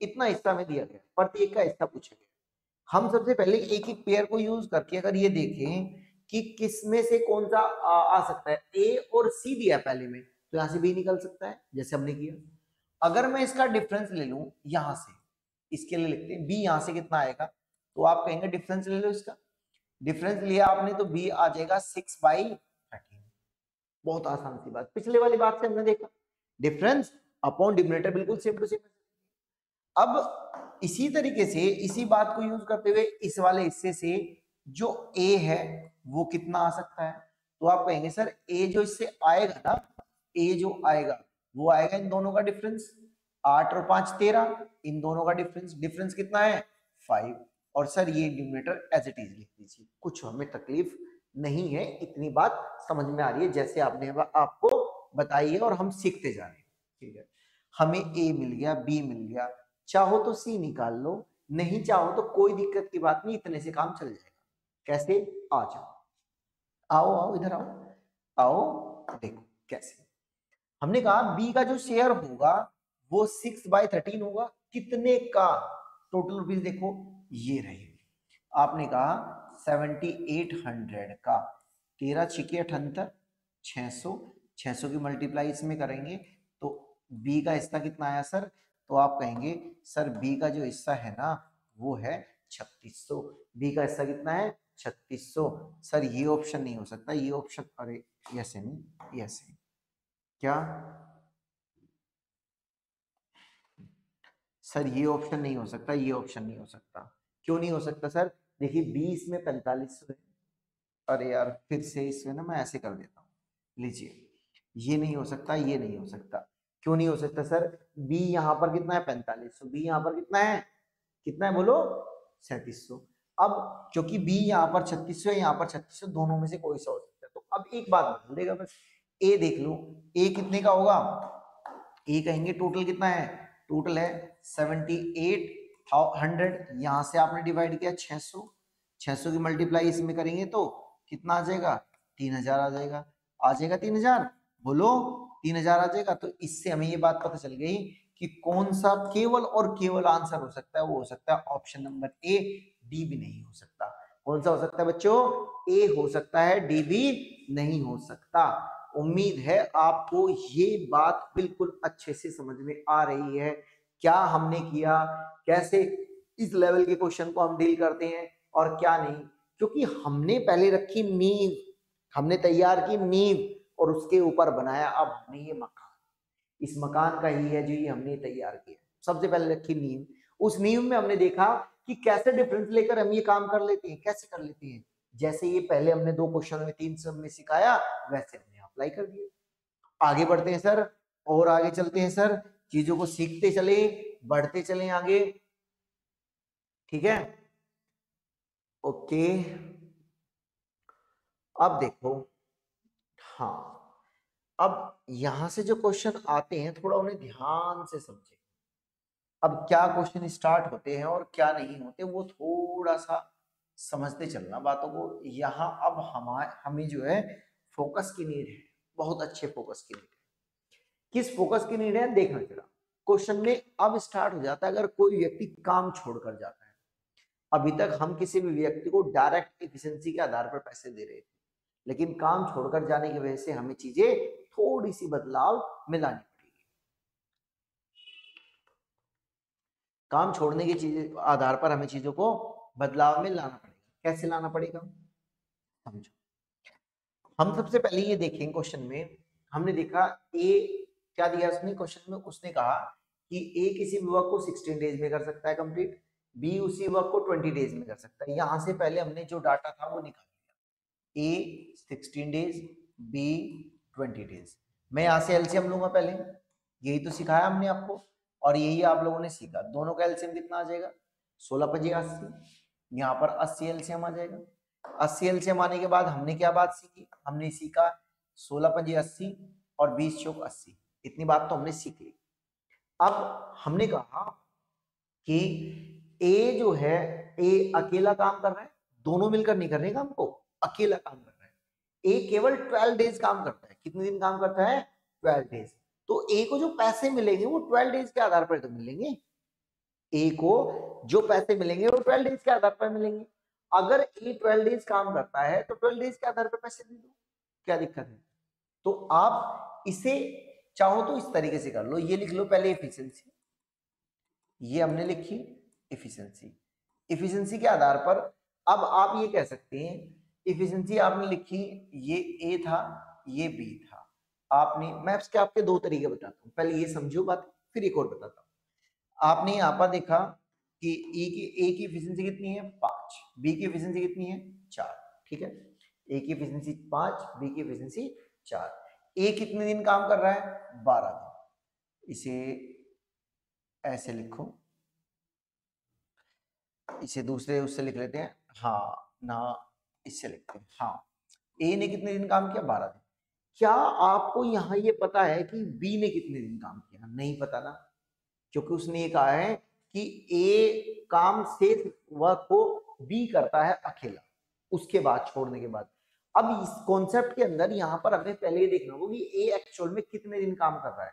इतना हिस्सा में दिया गया प्रत्येक का हिस्सा पूछा गया हम सबसे पहले एक ही पेयर को यूज़ करके अगर ये देखें कि किसमें से कौन सा आ, आ सकता है। ए और सी दिया पहले में तो यहाँ से बी निकल सकता है जैसे हमने किया। अगर मैं इसका डिफरेंस ले लू यहाँ से इसके लिए लिखते हैं बी यहाँ से कितना आएगा? तो आप कहेंगे डिफरेंस ले लो इसका। डिफरेंस लिया आपने तो बी आ जाएगा सिक्स बाई बहुत आसान सी बात। पिछले वाली बात से हमने देखा। डिफरेंस अपॉन डिमिनेटर बिल्कुल सेम टू सेम अब इसी तरीके से, इसी बात को यूज़ करते हुए, इस वाले हिस्से से जो ए है, वो कितना आ सकता है? तो आप कहेंगे, सर ए जो इससे आएगा ना ए जो आएगा, वो आएगा इन दोनों का डिफरेंस आठ और पाँच तेरह। इन दोनों का डिफरेंस डिफरेंस कितना है? फाइव और सर, ये न्यूमिनेटर एज इट इज़ लिख दीजिए। कुछ हमें तकलीफ़ नहीं है, इतनी बात समझ में आ रही है, जैसे आपने आपको बताई है और हम सीखते जा रहे हैं। ठीक है? हमें ए मिल गया बी मिल गया। चाहो तो सी निकाल लो, नहीं चाहो तो कोई दिक्कत की बात नहीं, इतने से काम चल जाएगा। कैसे? आ जाओ। आओ आओ, इधर आओ। आओ, देखो कैसे। हमने कहा बी का जो शेयर होगा, वो सिक्स बाय थर्टीन होगा। कितने का? टोटल रुपीज़ देखो, ये रहे आपने कहा सेवेंटी एट हंड्रेड का। तेरह छिके अठहत्तर, छह सौ छह सौ की मल्टीप्लाई इसमें करेंगे तो बी का हिस्सा कितना आया सर? तो आप कहेंगे, सर बी का जो हिस्सा है ना, वो है छत्तीस सौ। बी का हिस्सा कितना है? छत्तीस सौ। सर, ये ऑप्शन नहीं हो सकता। ये ऑप्शन अरे यस नहीं यस क्या? सर, ये ऑप्शन नहीं हो सकता, ये ऑप्शन नहीं हो सकता। क्यों नहीं हो सकता, सर? देखिए, बीस में पैंतालीस है। अरे यार, फिर से इसमें ना मैं ऐसे कर देता हूँ। लीजिए, ये नहीं हो सकता, ये नहीं हो सकता। क्यों नहीं हो सकता, सर? बी यहाँ पर कितना है? पैंतालीस सौ। बी यहाँ पर कितना है? कितना है बोलो? सैतीस सौ। अब क्योंकि बी यहाँ पर छत्तीस सौ है, यहाँ पर छत्तीस सौ, दोनों में से कोई सा हो सकता है। तो अब एक बात बोल देगा बस। ए देख लो, ए कितने का होगा? ए कहेंगे, टोटल कितना है? टोटल है सेवेंटी एट हंड्रेड यहाँ से आपने डिवाइड किया 600 600 की मल्टीप्लाई इसमें करेंगे तो कितना आ जाएगा? तीन हज़ार आ जाएगा। आ जाएगा तीन हज़ार? बोलो, तीन हज़ार आ जाएगा। तो इससे हमें ये बात पता चल गई कि कौन सा केवल और केवल आंसर हो सकता है, वो हो सकता है ऑप्शन नंबर ए डी भी नहीं हो सकता। कौन सा हो सकता है बच्चों? ए हो सकता है डी भी नहीं हो सकता। उम्मीद है आपको ये बात बिल्कुल अच्छे से समझ में आ रही है। क्या हमने किया, कैसे इस लेवल के क्वेश्चन को हम डील करते हैं और क्या नहीं? क्योंकि हमने पहले रखी नींव, हमने तैयार की नींव और उसके ऊपर बनाया अब हमने ये मकान। इस मकान का ही है जो ये हमने तैयार किया। सबसे पहले रखी नींव। उस नींव में हमने देखा कि कैसे डिफरेंस लेकर हम ये काम कर लेते हैं, कैसे कर लेते हैं। जैसे ये पहले हमने दो क्वेश्चन में, तीन सब में सिखाया, वैसे हमने अप्लाई कर दिया। आगे बढ़ते हैं सर और आगे चलते हैं सर चीज़ों को सीखते चले, बढ़ते चले आगे। ठीक है? ओके। अब देखो। हाँ। अब यहाँ से जो क्वेश्चन आते हैं, थोड़ा उन्हें ध्यान से समझे। अब क्या क्वेश्चन स्टार्ट होते हैं और क्या नहीं होते, वो थोड़ा सा समझते चलना बातों को। यहाँ अब हमारे, हमें जो है, फोकस की नीड है। बहुत अच्छे फोकस की नीड है। किस फोकस की नीड है? देखना जरा क्वेश्चन में अब स्टार्ट हो जाता है अगर कोई व्यक्ति काम छोड़कर जाता है। अभी तक हम किसी भी व्यक्ति को डायरेक्ट इफिशियंसी के आधार पर पैसे दे रहे थे। लेकिन काम छोड़कर जाने की वजह से हमें चीज़ें थोड़ी सी बदलाव मिलानी पड़ेगी। काम छोड़ने की चीज़, आधार पर हमें चीज़ों को बदलाव में लाना पड़ेगा। कैसे लाना पड़ेगा? समझो। हम सबसे पहले ये देखें क्वेश्चन में, हमने देखा ए क्या दिया उसने? क्वेश्चन में उसने कहा कि ए किसी वर्क को 16 डेज़ में कर सकता है कंप्लीट बी उसी वर्क को 20 डेज़ में कर सकता है। यहाँ से पहले हमने जो डाटा था वो निकाल लिया। ए 16 डेज़ बी 20 डेज़ मैं यहाँ से एलसीएम लूँगा पहले। यही तो सिखाया हमने आपको और यही आप लोगों ने सीखा। दोनों का एलसीएम कितना आ जाएगा? सोलह पची अस्सी यहाँ पर अस्सी एलसीएम आ जाएगा। अस्सी एलसीएम आने के बाद हमने क्या बात सीखी? हमने सीखा सोलह पंजी अस्सी और बीस चौक अस्सी। इतनी बात तो हमने सीख ली। अब हमने कहा कि ए जो है ए अकेला काम कर रहा है, दोनों मिलकर नहीं कर रहे काम को, अकेला काम कर रहा है। ए केवल ट्वेल्व डेज़ काम करता है। कितने दिन काम करता है? ट्वेल्व डेज़ तो ए को जो पैसे मिलेंगे, वो ट्वेल्व डेज़ के आधार पर तो मिलेंगे। ए को जो पैसे मिलेंगे, वो ट्वेल्व डेज़ के आधार पर मिलेंगे। अगर ए ट्वेल्व डेज़ काम करता है तो ट्वेल्व डेज़ के आधार पर पैसे दे दो। क्या दिक्कत है? तो आप इसे चाहो तो इस तरीके से कर लो, ये लिख लो पहले एफिशिएंसी ये हमने लिखी एफिशिएंसी एफिशिएंसी के आधार पर अब आप ये कह सकते हैं एफिशिएंसी आपने लिखी, ये ए था, ये बी था। आपने, मैं इसके आपके दो तरीके बताता हूँ। पहले ये समझो बात, फिर एक और बताता हूँ। आपने यहाँ पर देखा कि ए की ए की एफिशिएंसी कितनी है? पाँच। बी की एफिशिएंसी कितनी है? चार। ठीक है? ए की एफिशिएंसी पाँच बी की एफिशिएंसी चार। ए कितने दिन काम कर रहा है? बारह दिन। इसे ऐसे लिखो। इसे दूसरे उससे लिख लेते हैं। हाँ ना, इससे लिखते हैं। हाँ। ए ने कितने दिन काम किया? बारह दिन। क्या आपको यहाँ ये पता है कि बी ने कितने दिन काम किया? नहीं पता ना। क्योंकि उसने ये कहा है कि ए काम से वर्क को बी करता है अकेला। उसके बाद छोड़ने के बाद। अब इस कॉन्सेप्ट के अंदर यहाँ पर हमें पहले ये देखना होगा कि ए एक्चुअल में कितने दिन काम कर रहा है।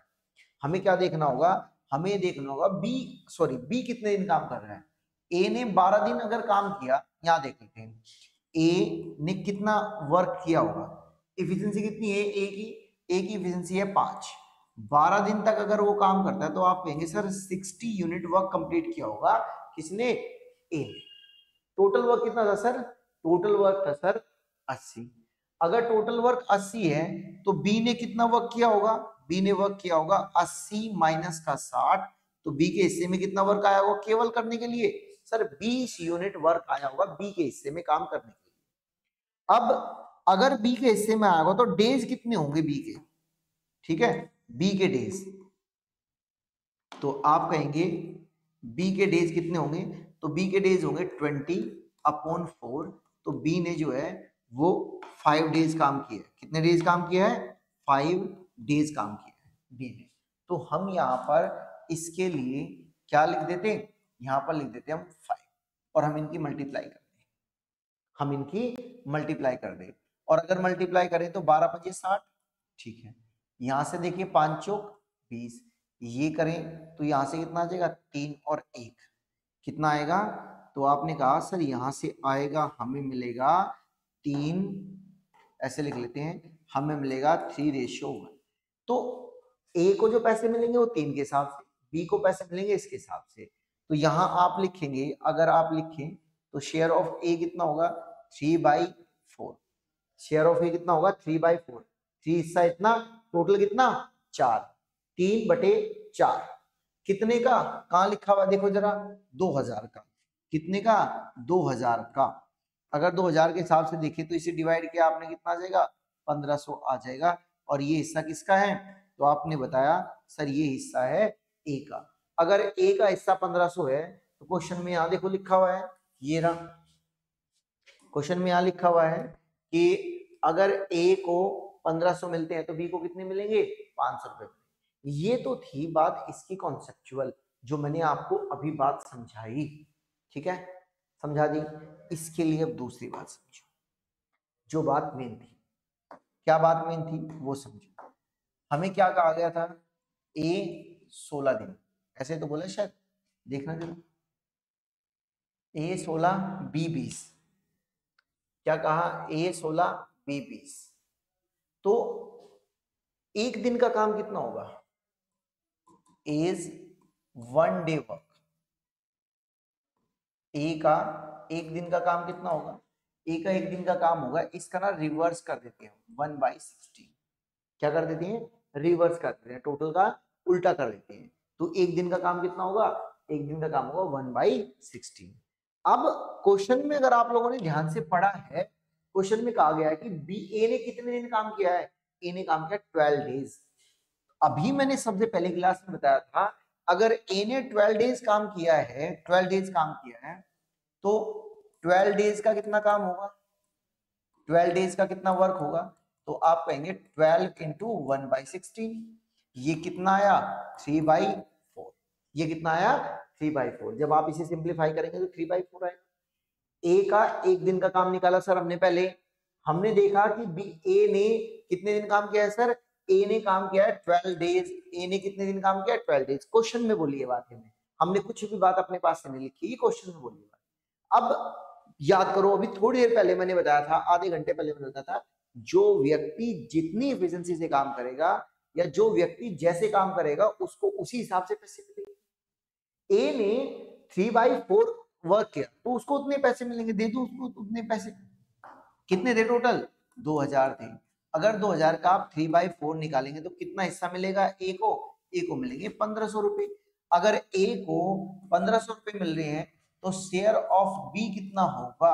हमें क्या देखना होगा? हमें देखना होगा बी सॉरी बी कितने दिन काम कर रहा है? ए ने 12 दिन अगर काम किया, यहाँ देख लेते हैं। ए ने कितना वर्क किया होगा? इफिशियंसी कितनी है? ए की ए की इफिशियंसी है पाँच। बारह दिन तक अगर वो काम करता है तो आप कहेंगे, sir sixty unit work complete किया होगा किसने? ए ने। टोटल वर्क कितना था, सर? टोटल वर्क था, सर, अस्सी। अगर टोटल वर्क अस्सी है तो बी ने कितना वर्क किया होगा? बी ने वर्क किया होगा अस्सी माइनस का साठ तो बी के हिस्से में कितना वर्क आया होगा? केवल करने के लिए। सर, बीस यूनिट वर्क आया होगा बी के हिस्से में काम करने के लिए। अब अगर बी के हिस्से में आएगा तो डेज़ कितने होंगे बी के? ठीक है? बी के डेज़ तो आप कहेंगे बी के डेज़ कितने होंगे? तो बी के डेज़ होंगे ट्वेंटी अपॉन फोर तो बी ने जो है वो फाइव डेज़ काम किया है कितने डेज़ काम किया है? फाइव डेज़ काम किया है। बी ने तो हम यहाँ पर इसके लिए क्या लिख देते हैं? यहाँ पर लिख देते हैं हम फाइव और हम इनकी मल्टीप्लाई कर दें हम इनकी मल्टीप्लाई कर दें। और अगर मल्टीप्लाई करें तो बारह पच्चीस साठ। ठीक है। यहाँ से देखिए पाँच चौक बीस। ये करें तो यहाँ से कितना आ जाएगा? तीन और एक। कितना आएगा? तो आपने कहा सर यहाँ से आएगा हमें मिलेगा तीन ऐसे लिख लेते हैं, हमें मिलेगा थ्री रेशियो वन तो ए को जो पैसे मिलेंगे वो तीन के हिसाब से बी को पैसे मिलेंगे इसके हिसाब से. तो यहाँ आप लिखेंगे, अगर आप लिखें तो शेयर ऑफ़ ए कितना होगा? Three by four share of A कितना होगा? थ्री बाई फोर थ्री हिस्सा इतना टोटल कितना? चार. तीन बटे चार. कितने का? कहा लिखा हुआ देखो जरा, दो हज़ार का. कितने का? दो हज़ार का. अगर 2000 के हिसाब से देखें तो इसे डिवाइड किया आपने कितना आ जाएगा? 1500 आ जाएगा। और ये हिस्सा किसका है? तो आपने बताया, सर, ये हिस्सा है ए का। अगर ए का हिस्सा 1500 है तो क्वेश्चन में यहाँ देखो लिखा हुआ है, ये रहा। क्वेश्चन में यहाँ लिखा हुआ है कि अगर ए को 1500 मिलते हैं तो बी को कितने मिलेंगे? 500 रुपए ये तो थी बात इसकी कॉन्सेप्चुअल जो मैंने आपको अभी बात समझाई। ठीक है? समझा दी, इसके लिए अब दूसरी बात समझो। जो बात मेन थी। क्या बात मेन थी? वो समझो। हमें क्या कहा गया था? ए सोलह दिन। ऐसे तो बोला शायद। देखना जरा। ए सोलह बी बीस। क्या कहा? ए सोलह बी बीस। तो एक दिन का काम कितना होगा? As one day work A का एक दिन का काम कितना होगा? ए का एक दिन का काम होगा, इसका ना रिवर्स कर देते हैं वन बाई सिक्सटीन क्या कर देते हैं? रिवर्स कर देते हैं टोटल का उल्टा कर देते हैं। तो एक दिन का काम कितना होगा? एक दिन का काम होगा वन बाई सिक्सटीन अब क्वेश्चन में अगर आप लोगों ने ध्यान से पढ़ा है क्वेश्चन में कहा गया है कि बी ए ने कितने दिन काम किया है? ए ने काम किया ट्वेल्व डेज़ अभी मैंने सबसे पहले क्लास में बताया था अगर ए ने ट्वेल्व डेज़ काम किया है ट्वेल्व डेज़ काम किया है तो ट्वेल्व डेज़ का कितना काम होगा? ट्वेल्व डेज़ का कितना वर्क होगा? तो आप कहेंगे twelve into one by sixteen ये कितना आया? थ्री बाई फोर ये कितना आया? थ्री बाई फोर जब आप इसे सिंप्लीफाई करेंगे तो थ्री बाई फोर आएगा। ए का एक दिन का काम निकाला सर हमने पहले। हमने देखा कि बी ए ने कितने दिन काम किया है सर? ए ने काम किया है ट्वेल्व डेज़ ए ने कितने दिन काम किया ट्वेल्व डेज़ क्वेश्चन में बोलिए बात हमें। हमने कुछ भी बात अपने पास से नहीं लिखी क्वेश्चन में बोलिए बात। अब याद करो, अभी थोड़ी देर पहले मैंने बताया था, आधे घंटे पहले मैंने बताया था, जो व्यक्ति जितनी एफिशिएंसी से काम करेगा, या जो व्यक्ति जैसे काम करेगा, उसको उसी हिसाब से पैसे मिलेंगे। ए ने थ्री बाई फोर वर्क किया तो उसको उतने पैसे मिलेंगे, दे दो उसको उतने पैसे। कितने थे टोटल दो हज़ार थे। अगर दो हज़ार का आप थ्री बाई फोर निकालेंगे तो कितना हिस्सा मिलेगा? ए को ए को मिलेंगे, पंद्रह सौ रुपए। अगर ए को पंद्रह सौ रुपए मिल रहे हैं तो शेयर ऑफ़ बी कितना होगा?